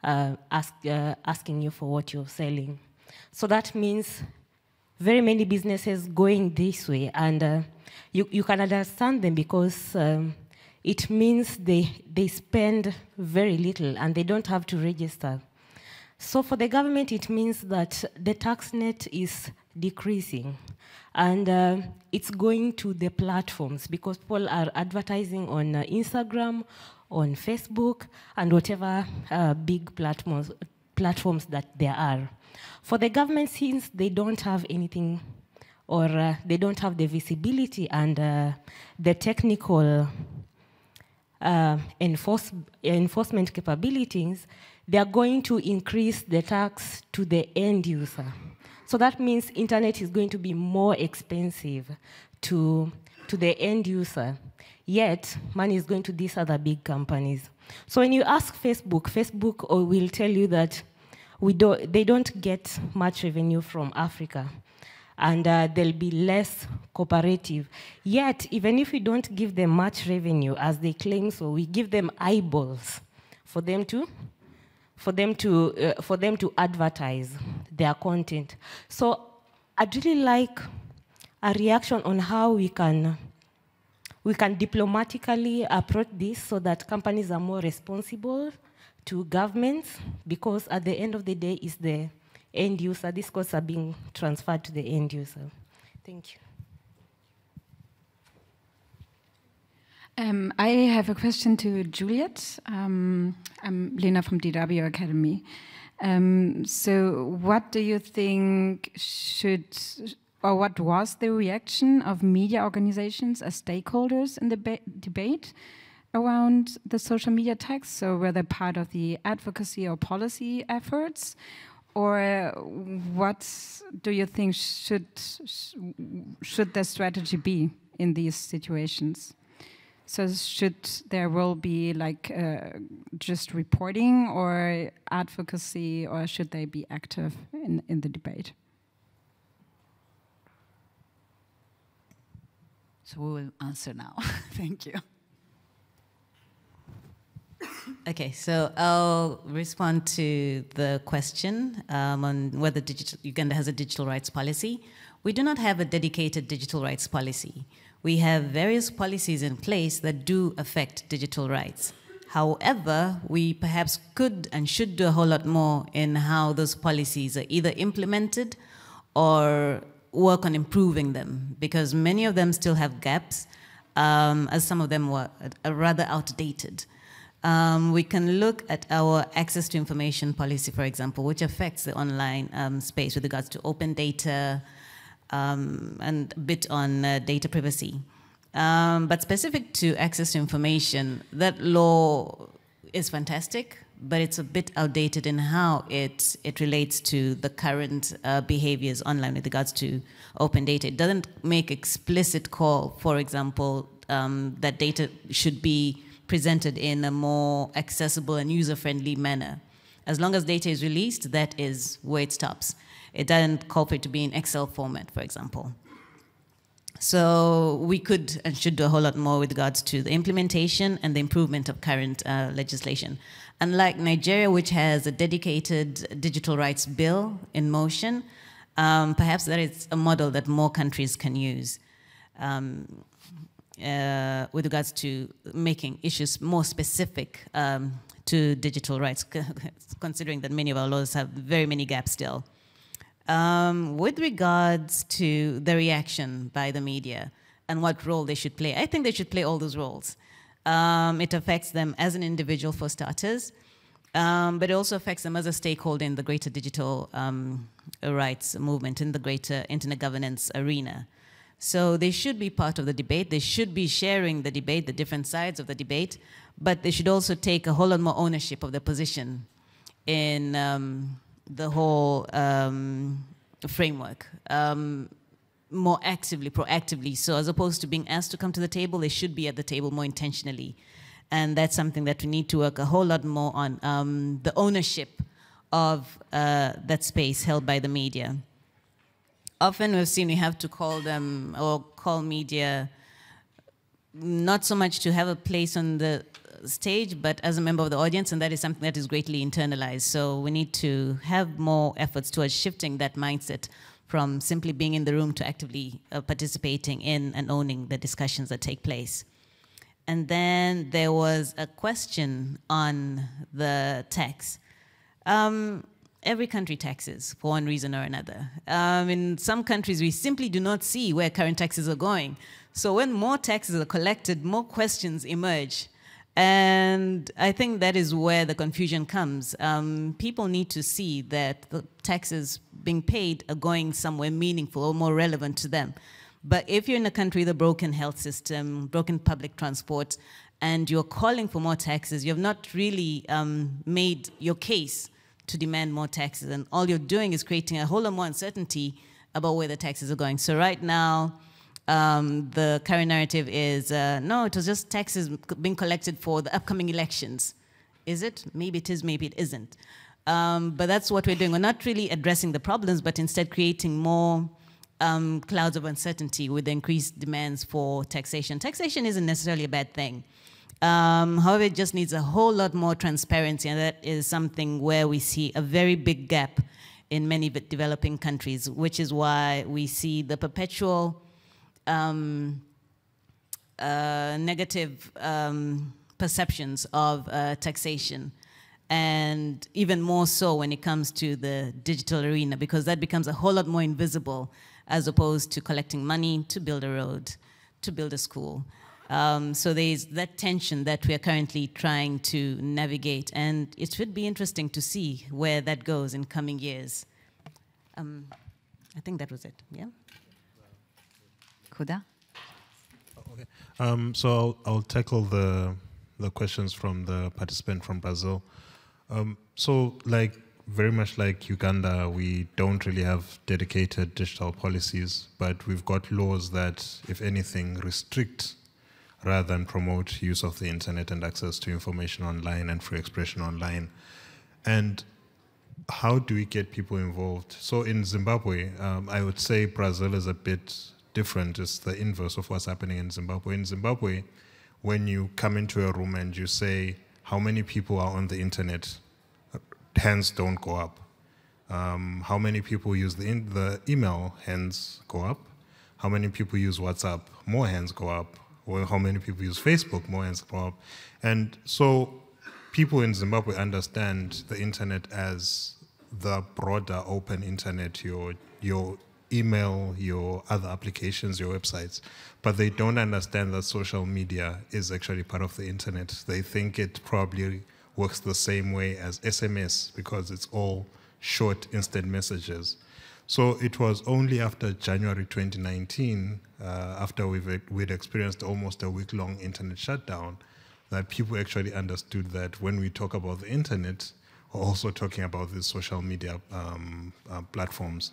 uh, ask, uh, asking you for what you're selling. So that means very many businesses going this way, and uh, you you can understand them because. Um, it means they, they spend very little and they don't have to register. So for the government, it means that the tax net is decreasing. And uh, it's going to the platforms because people are advertising on uh, Instagram, on Facebook, and whatever uh, big platforms, platforms that there are. For the government, since they don't have anything or uh, they don't have the visibility and uh, the technical uh, enforce, enforcement capabilities, they are going to increase the tax to the end user. So that means internet is going to be more expensive to, to the end user. Yet, money is going to these other big companies. So when you ask Facebook, Facebook will tell you that we don't, they don't get much revenue from Africa and uh, they'll be less cooperative. Yet, even if we don't give them much revenue, as they claim so, we give them eyeballs for them to for them to uh, for them to advertise their content. So I'd really like a reaction on how we can we can diplomatically approach this so that companies are more responsible to governments because at the end of the day is the end user. These costs are being transferred to the end user. Thank you. Um, I have a question to Juliet. Um, I'm Lena from DW Academy. Um, so, what do you think should, or what was the reaction of media organizations as stakeholders in the debate around the social media tax? So, were they part of the advocacy or policy efforts? Or what do you think should should the strategy be in these situations? So should there will be like uh, just reporting or advocacy, or should they be active in, in the debate? So we will answer now. Thank you. Okay, so I'll respond to the question um, on whether digital, Uganda has a digital rights policy. We do not have a dedicated digital rights policy we have various policies in place that do affect digital rights. However, we perhaps could and should do a whole lot more in how those policies are either implemented or work on improving them because many of them still have gaps um, as some of them were uh, rather outdated. Um, we can look at our access to information policy, for example, which affects the online um, space with regards to open data um, and a bit on uh, data privacy. Um, but specific to access to information, that law is fantastic, but it's a bit outdated in how it, it relates to the current uh, behaviors online with regards to open data. It doesn't make explicit call, for example, um, that data should be presented in a more accessible and user-friendly manner. As long as data is released, that is where it stops. It doesn't call for it to be in Excel format, for example. So we could and should do a whole lot more with regards to the implementation and the improvement of current uh, legislation. Unlike Nigeria, which has a dedicated digital rights bill in motion, um, perhaps that is a model that more countries can use. Um, uh, with regards to making issues more specific um, to digital rights, considering that many of our laws have very many gaps still. Um, with regards to the reaction by the media and what role they should play, I think they should play all those roles. Um, it affects them as an individual, for starters, um, but it also affects them as a stakeholder in the greater digital um, rights movement, in the greater internet governance arena. So they should be part of the debate. They should be sharing the debate, the different sides of the debate, but they should also take a whole lot more ownership of their position in um, the whole um, framework um, more actively, proactively. So as opposed to being asked to come to the table, they should be at the table more intentionally. And that's something that we need to work a whole lot more on, um, the ownership of uh, that space held by the media. Often we've seen we have to call them, or call media, not so much to have a place on the stage, but as a member of the audience, and that is something that is greatly internalized. So we need to have more efforts towards shifting that mindset from simply being in the room to actively uh, participating in and owning the discussions that take place. And then there was a question on the tax. Um, every country taxes for one reason or another. Um, in some countries, we simply do not see where current taxes are going. So when more taxes are collected, more questions emerge. And I think that is where the confusion comes. Um, people need to see that the taxes being paid are going somewhere meaningful or more relevant to them. But if you're in a country with a broken health system, broken public transport, and you're calling for more taxes, you have not really um, made your case to demand more taxes. And all you're doing is creating a whole lot more uncertainty about where the taxes are going. So right now, um, the current narrative is uh, no, it was just taxes being collected for the upcoming elections. Is it? Maybe it is, maybe it isn't. Um, but that's what we're doing. We're not really addressing the problems, but instead creating more um, clouds of uncertainty with increased demands for taxation. Taxation isn't necessarily a bad thing. Um, however, it just needs a whole lot more transparency, and that is something where we see a very big gap in many developing countries, which is why we see the perpetual um, uh, negative um, perceptions of uh, taxation and even more so when it comes to the digital arena because that becomes a whole lot more invisible as opposed to collecting money to build a road, to build a school. Um, so there's that tension that we are currently trying to navigate, and it should be interesting to see where that goes in coming years. Um, I think that was it, yeah? Okay. Um, so I'll, I'll, tackle the the questions from the participant from Brazil. Um, so, like very much like Uganda, we don't really have dedicated digital policies, but we've got laws that, if anything, restrict rather than promote use of the internet and access to information online and free expression online. And how do we get people involved? So in Zimbabwe, um, I would say Brazil is a bit different. It's the inverse of what's happening in Zimbabwe. In Zimbabwe, when you come into a room and you say, how many people are on the internet, hands don't go up. Um, how many people use the, the email, hands go up. How many people use WhatsApp, more hands go up. Or how many people use Facebook, more hands go up. And so people in Zimbabwe understand the internet as the broader open internet, your, your email, your other applications, your websites, but they don't understand that social media is actually part of the internet. They think it probably works the same way as SMS because it's all short, instant messages. So it was only after January 2019, uh, after we've, we'd experienced almost a week long internet shutdown, that people actually understood that when we talk about the internet, we're also talking about these social media um, uh, platforms.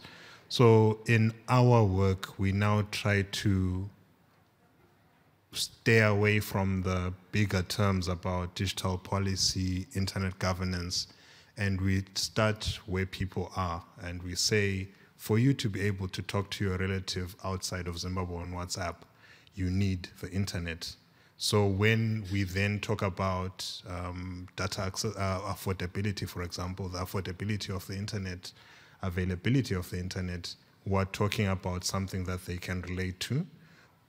So in our work, we now try to stay away from the bigger terms about digital policy, internet governance, and we start where people are and we say, for you to be able to talk to your relative outside of Zimbabwe on WhatsApp, you need the internet. So when we then talk about um, data access, uh, affordability, for example, the affordability of the internet, availability of the internet, we're talking about something that they can relate to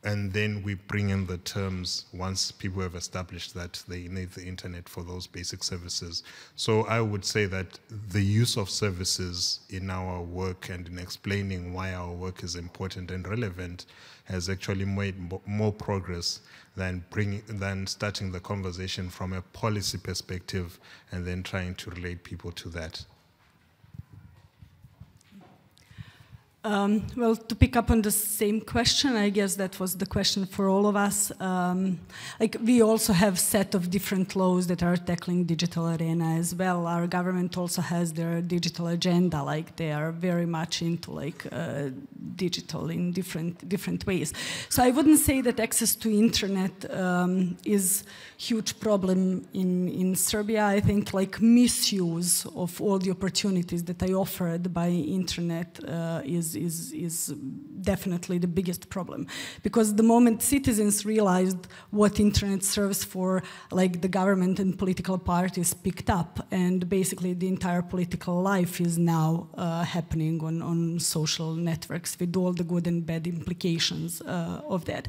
and then we bring in the terms once people have established that they need the internet for those basic services. So I would say that the use of services in our work and in explaining why our work is important and relevant has actually made more progress than bringing than starting the conversation from a policy perspective and then trying to relate people to that. Um, well, to pick up on the same question, I guess that was the question for all of us. Um, like we also have set of different laws that are tackling digital arena as well. Our government also has their digital agenda. Like they are very much into like uh, digital in different different ways. So I wouldn't say that access to internet um, is huge problem in in Serbia. I think like misuse of all the opportunities that are offered by internet uh, is is, is, definitely the biggest problem. Because the moment citizens realized what internet serves for, like the government and political parties picked up, and basically the entire political life is now uh, happening on, on social networks with all the good and bad implications uh, of that.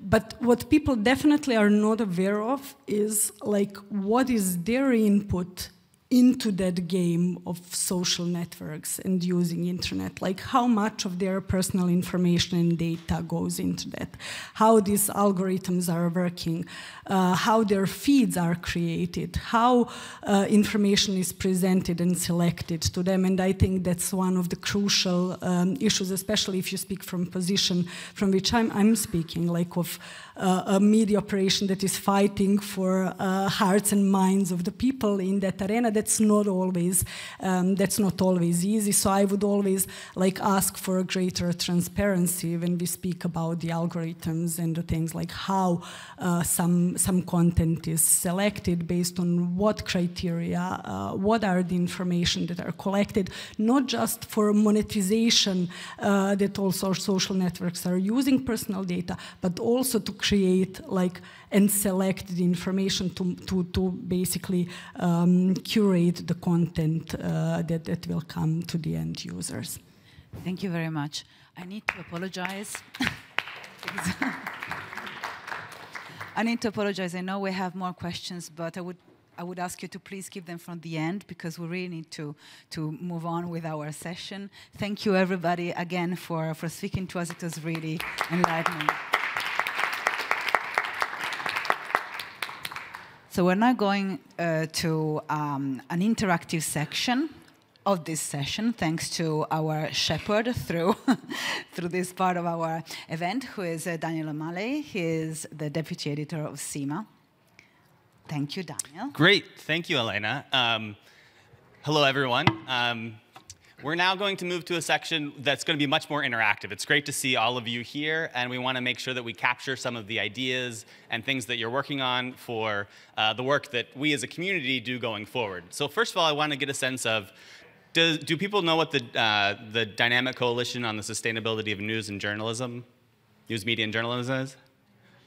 But what people definitely are not aware of is like what is their input into that game of social networks and using internet? Like how much of their personal information and data goes into that? How these algorithms are working? Uh, how their feeds are created? How uh, information is presented and selected to them? And i think that's one of the crucial um, issues especially if you speak from position from which i'm, I'm speaking like of uh, a media operation that is fighting for uh, hearts and minds of the people in that arena that's not always um, that's not always easy. So I would always like ask for a greater transparency when we speak about the algorithms and the things like how uh, some some content is selected based on what criteria, uh, what are the information that are collected, not just for monetization uh, that also social networks are using personal data, but also to create like and select the information to, to, to basically um, curate the content uh, that, that will come to the end users. Thank you very much. I need to apologize. I need to apologize. I know we have more questions, but I would I would ask you to please keep them from the end because we really need to, to move on with our session. Thank you, everybody, again, for, for speaking to us. It was really enlightening. So we're now going uh, to um, an interactive section of this session, thanks to our shepherd through, through this part of our event, who is uh, Daniel O'Maley. He is the deputy editor of CIMA. Thank you, Daniel. Great. Thank you, Elena. Um, hello, everyone. Um, we're now going to move to a section that's going to be much more interactive. It's great to see all of you here, and we want to make sure that we capture some of the ideas and things that you're working on for uh, the work that we as a community do going forward. So first of all, I want to get a sense of, do, do people know what the, uh, the Dynamic Coalition on the Sustainability of News and Journalism, News Media and Journalism is?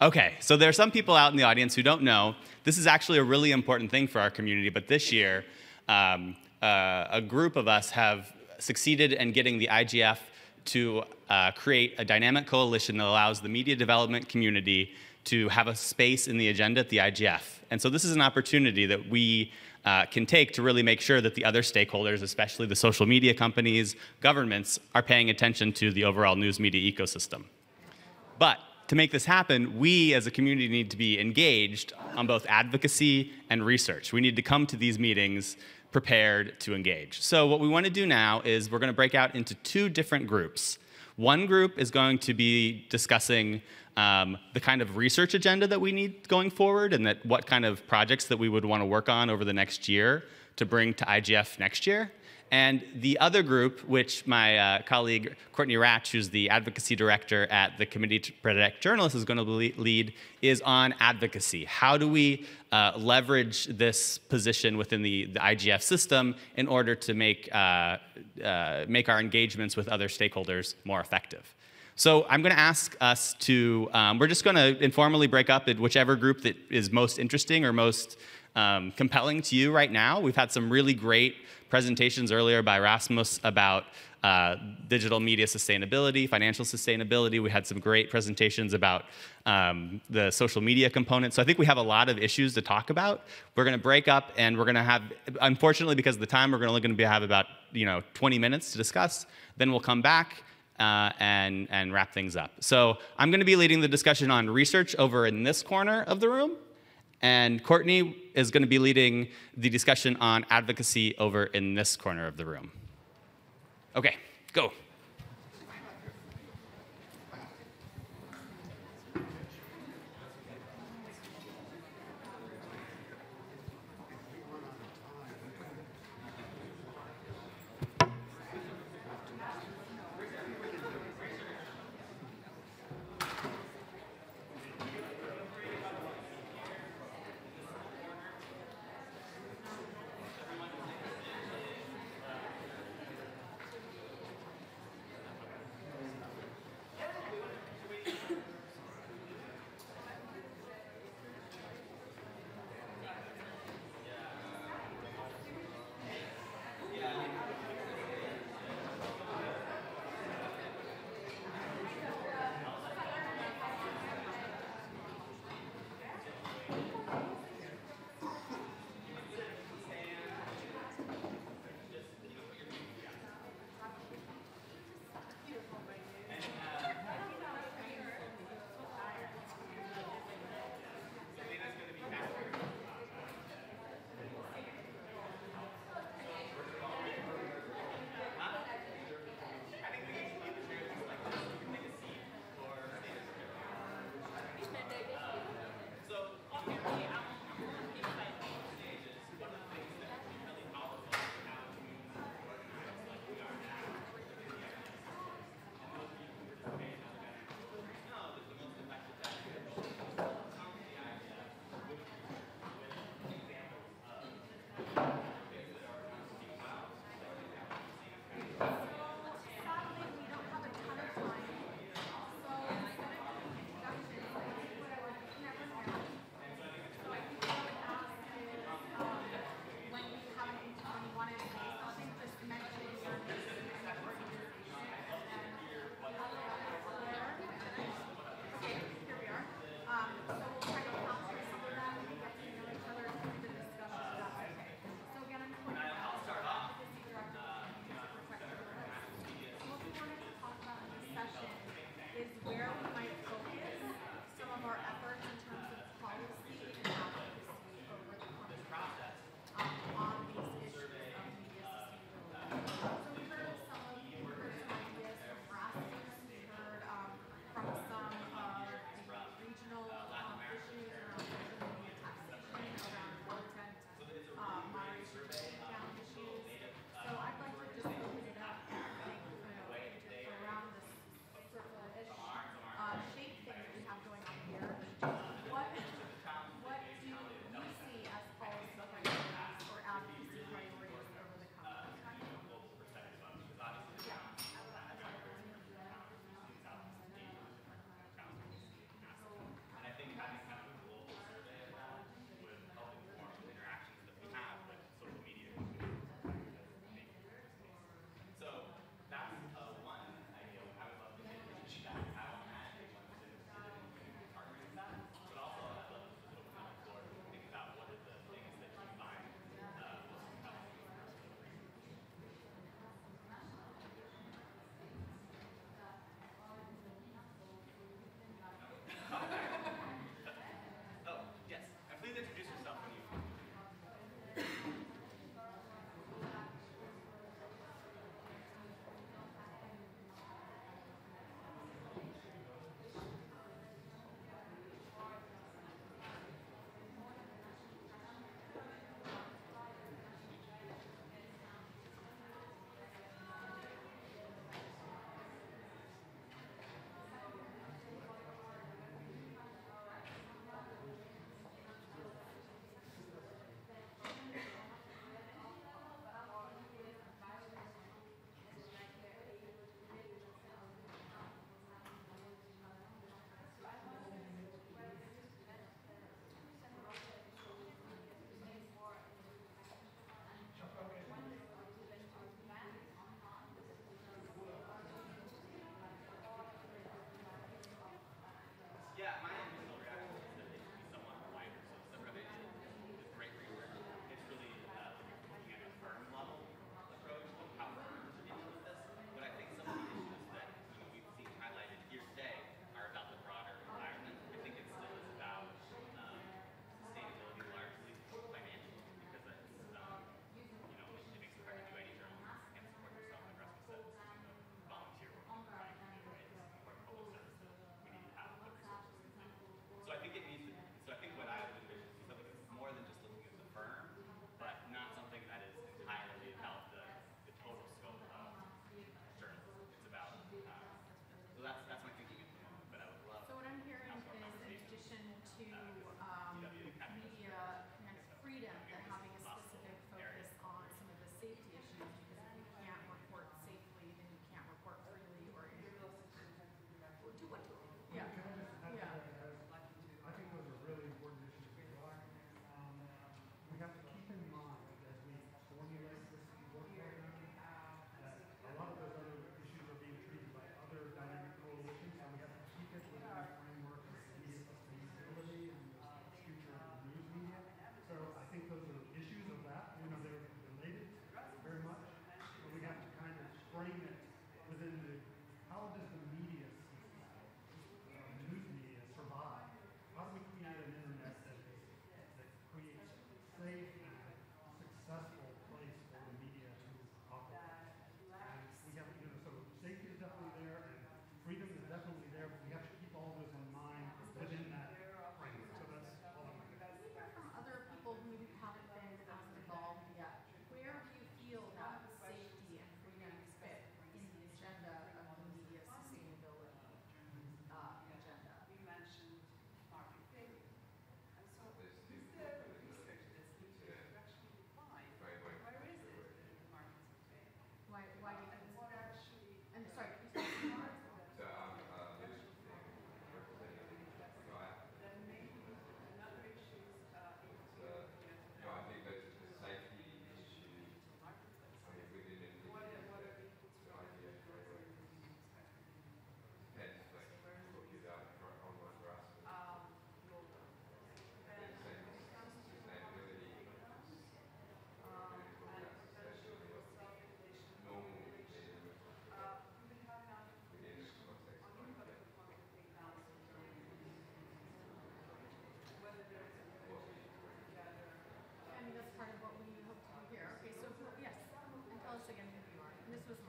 Okay, so there are some people out in the audience who don't know. This is actually a really important thing for our community, but this year, um, uh, a group of us have succeeded in getting the IGF to uh, create a dynamic coalition that allows the media development community to have a space in the agenda at the IGF. And so this is an opportunity that we uh, can take to really make sure that the other stakeholders, especially the social media companies, governments, are paying attention to the overall news media ecosystem. But to make this happen, we as a community need to be engaged on both advocacy and research. We need to come to these meetings prepared to engage. So what we want to do now is we're going to break out into two different groups. One group is going to be discussing um, the kind of research agenda that we need going forward and that what kind of projects that we would want to work on over the next year to bring to IGF next year. And the other group, which my uh, colleague Courtney Radsch, who's the advocacy director at the Committee to Protect Journalists, is going to lead, is on advocacy. How do we uh, leverage this position within the, the, IGF system in order to make, uh, uh, make our engagements with other stakeholders more effective? So I'm going to ask us to, um, we're just going to informally break up in whichever group that is most interesting or most um, compelling to you right now. We've had some really great presentations earlier by Rasmus about uh, digital media sustainability, financial sustainability. We had some great presentations about um, the social media component. So I think we have a lot of issues to talk about. We're going to break up, and we're going to have, unfortunately, because of the time, we're only going to have about you know 20 minutes to discuss. Then we'll come back uh, and, and wrap things up. So I'm going to be leading the discussion on research over in this corner of the room. And Courtney is going to be leading the discussion on advocacy over in this corner of the room. Okay, go.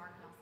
Mark Nelson.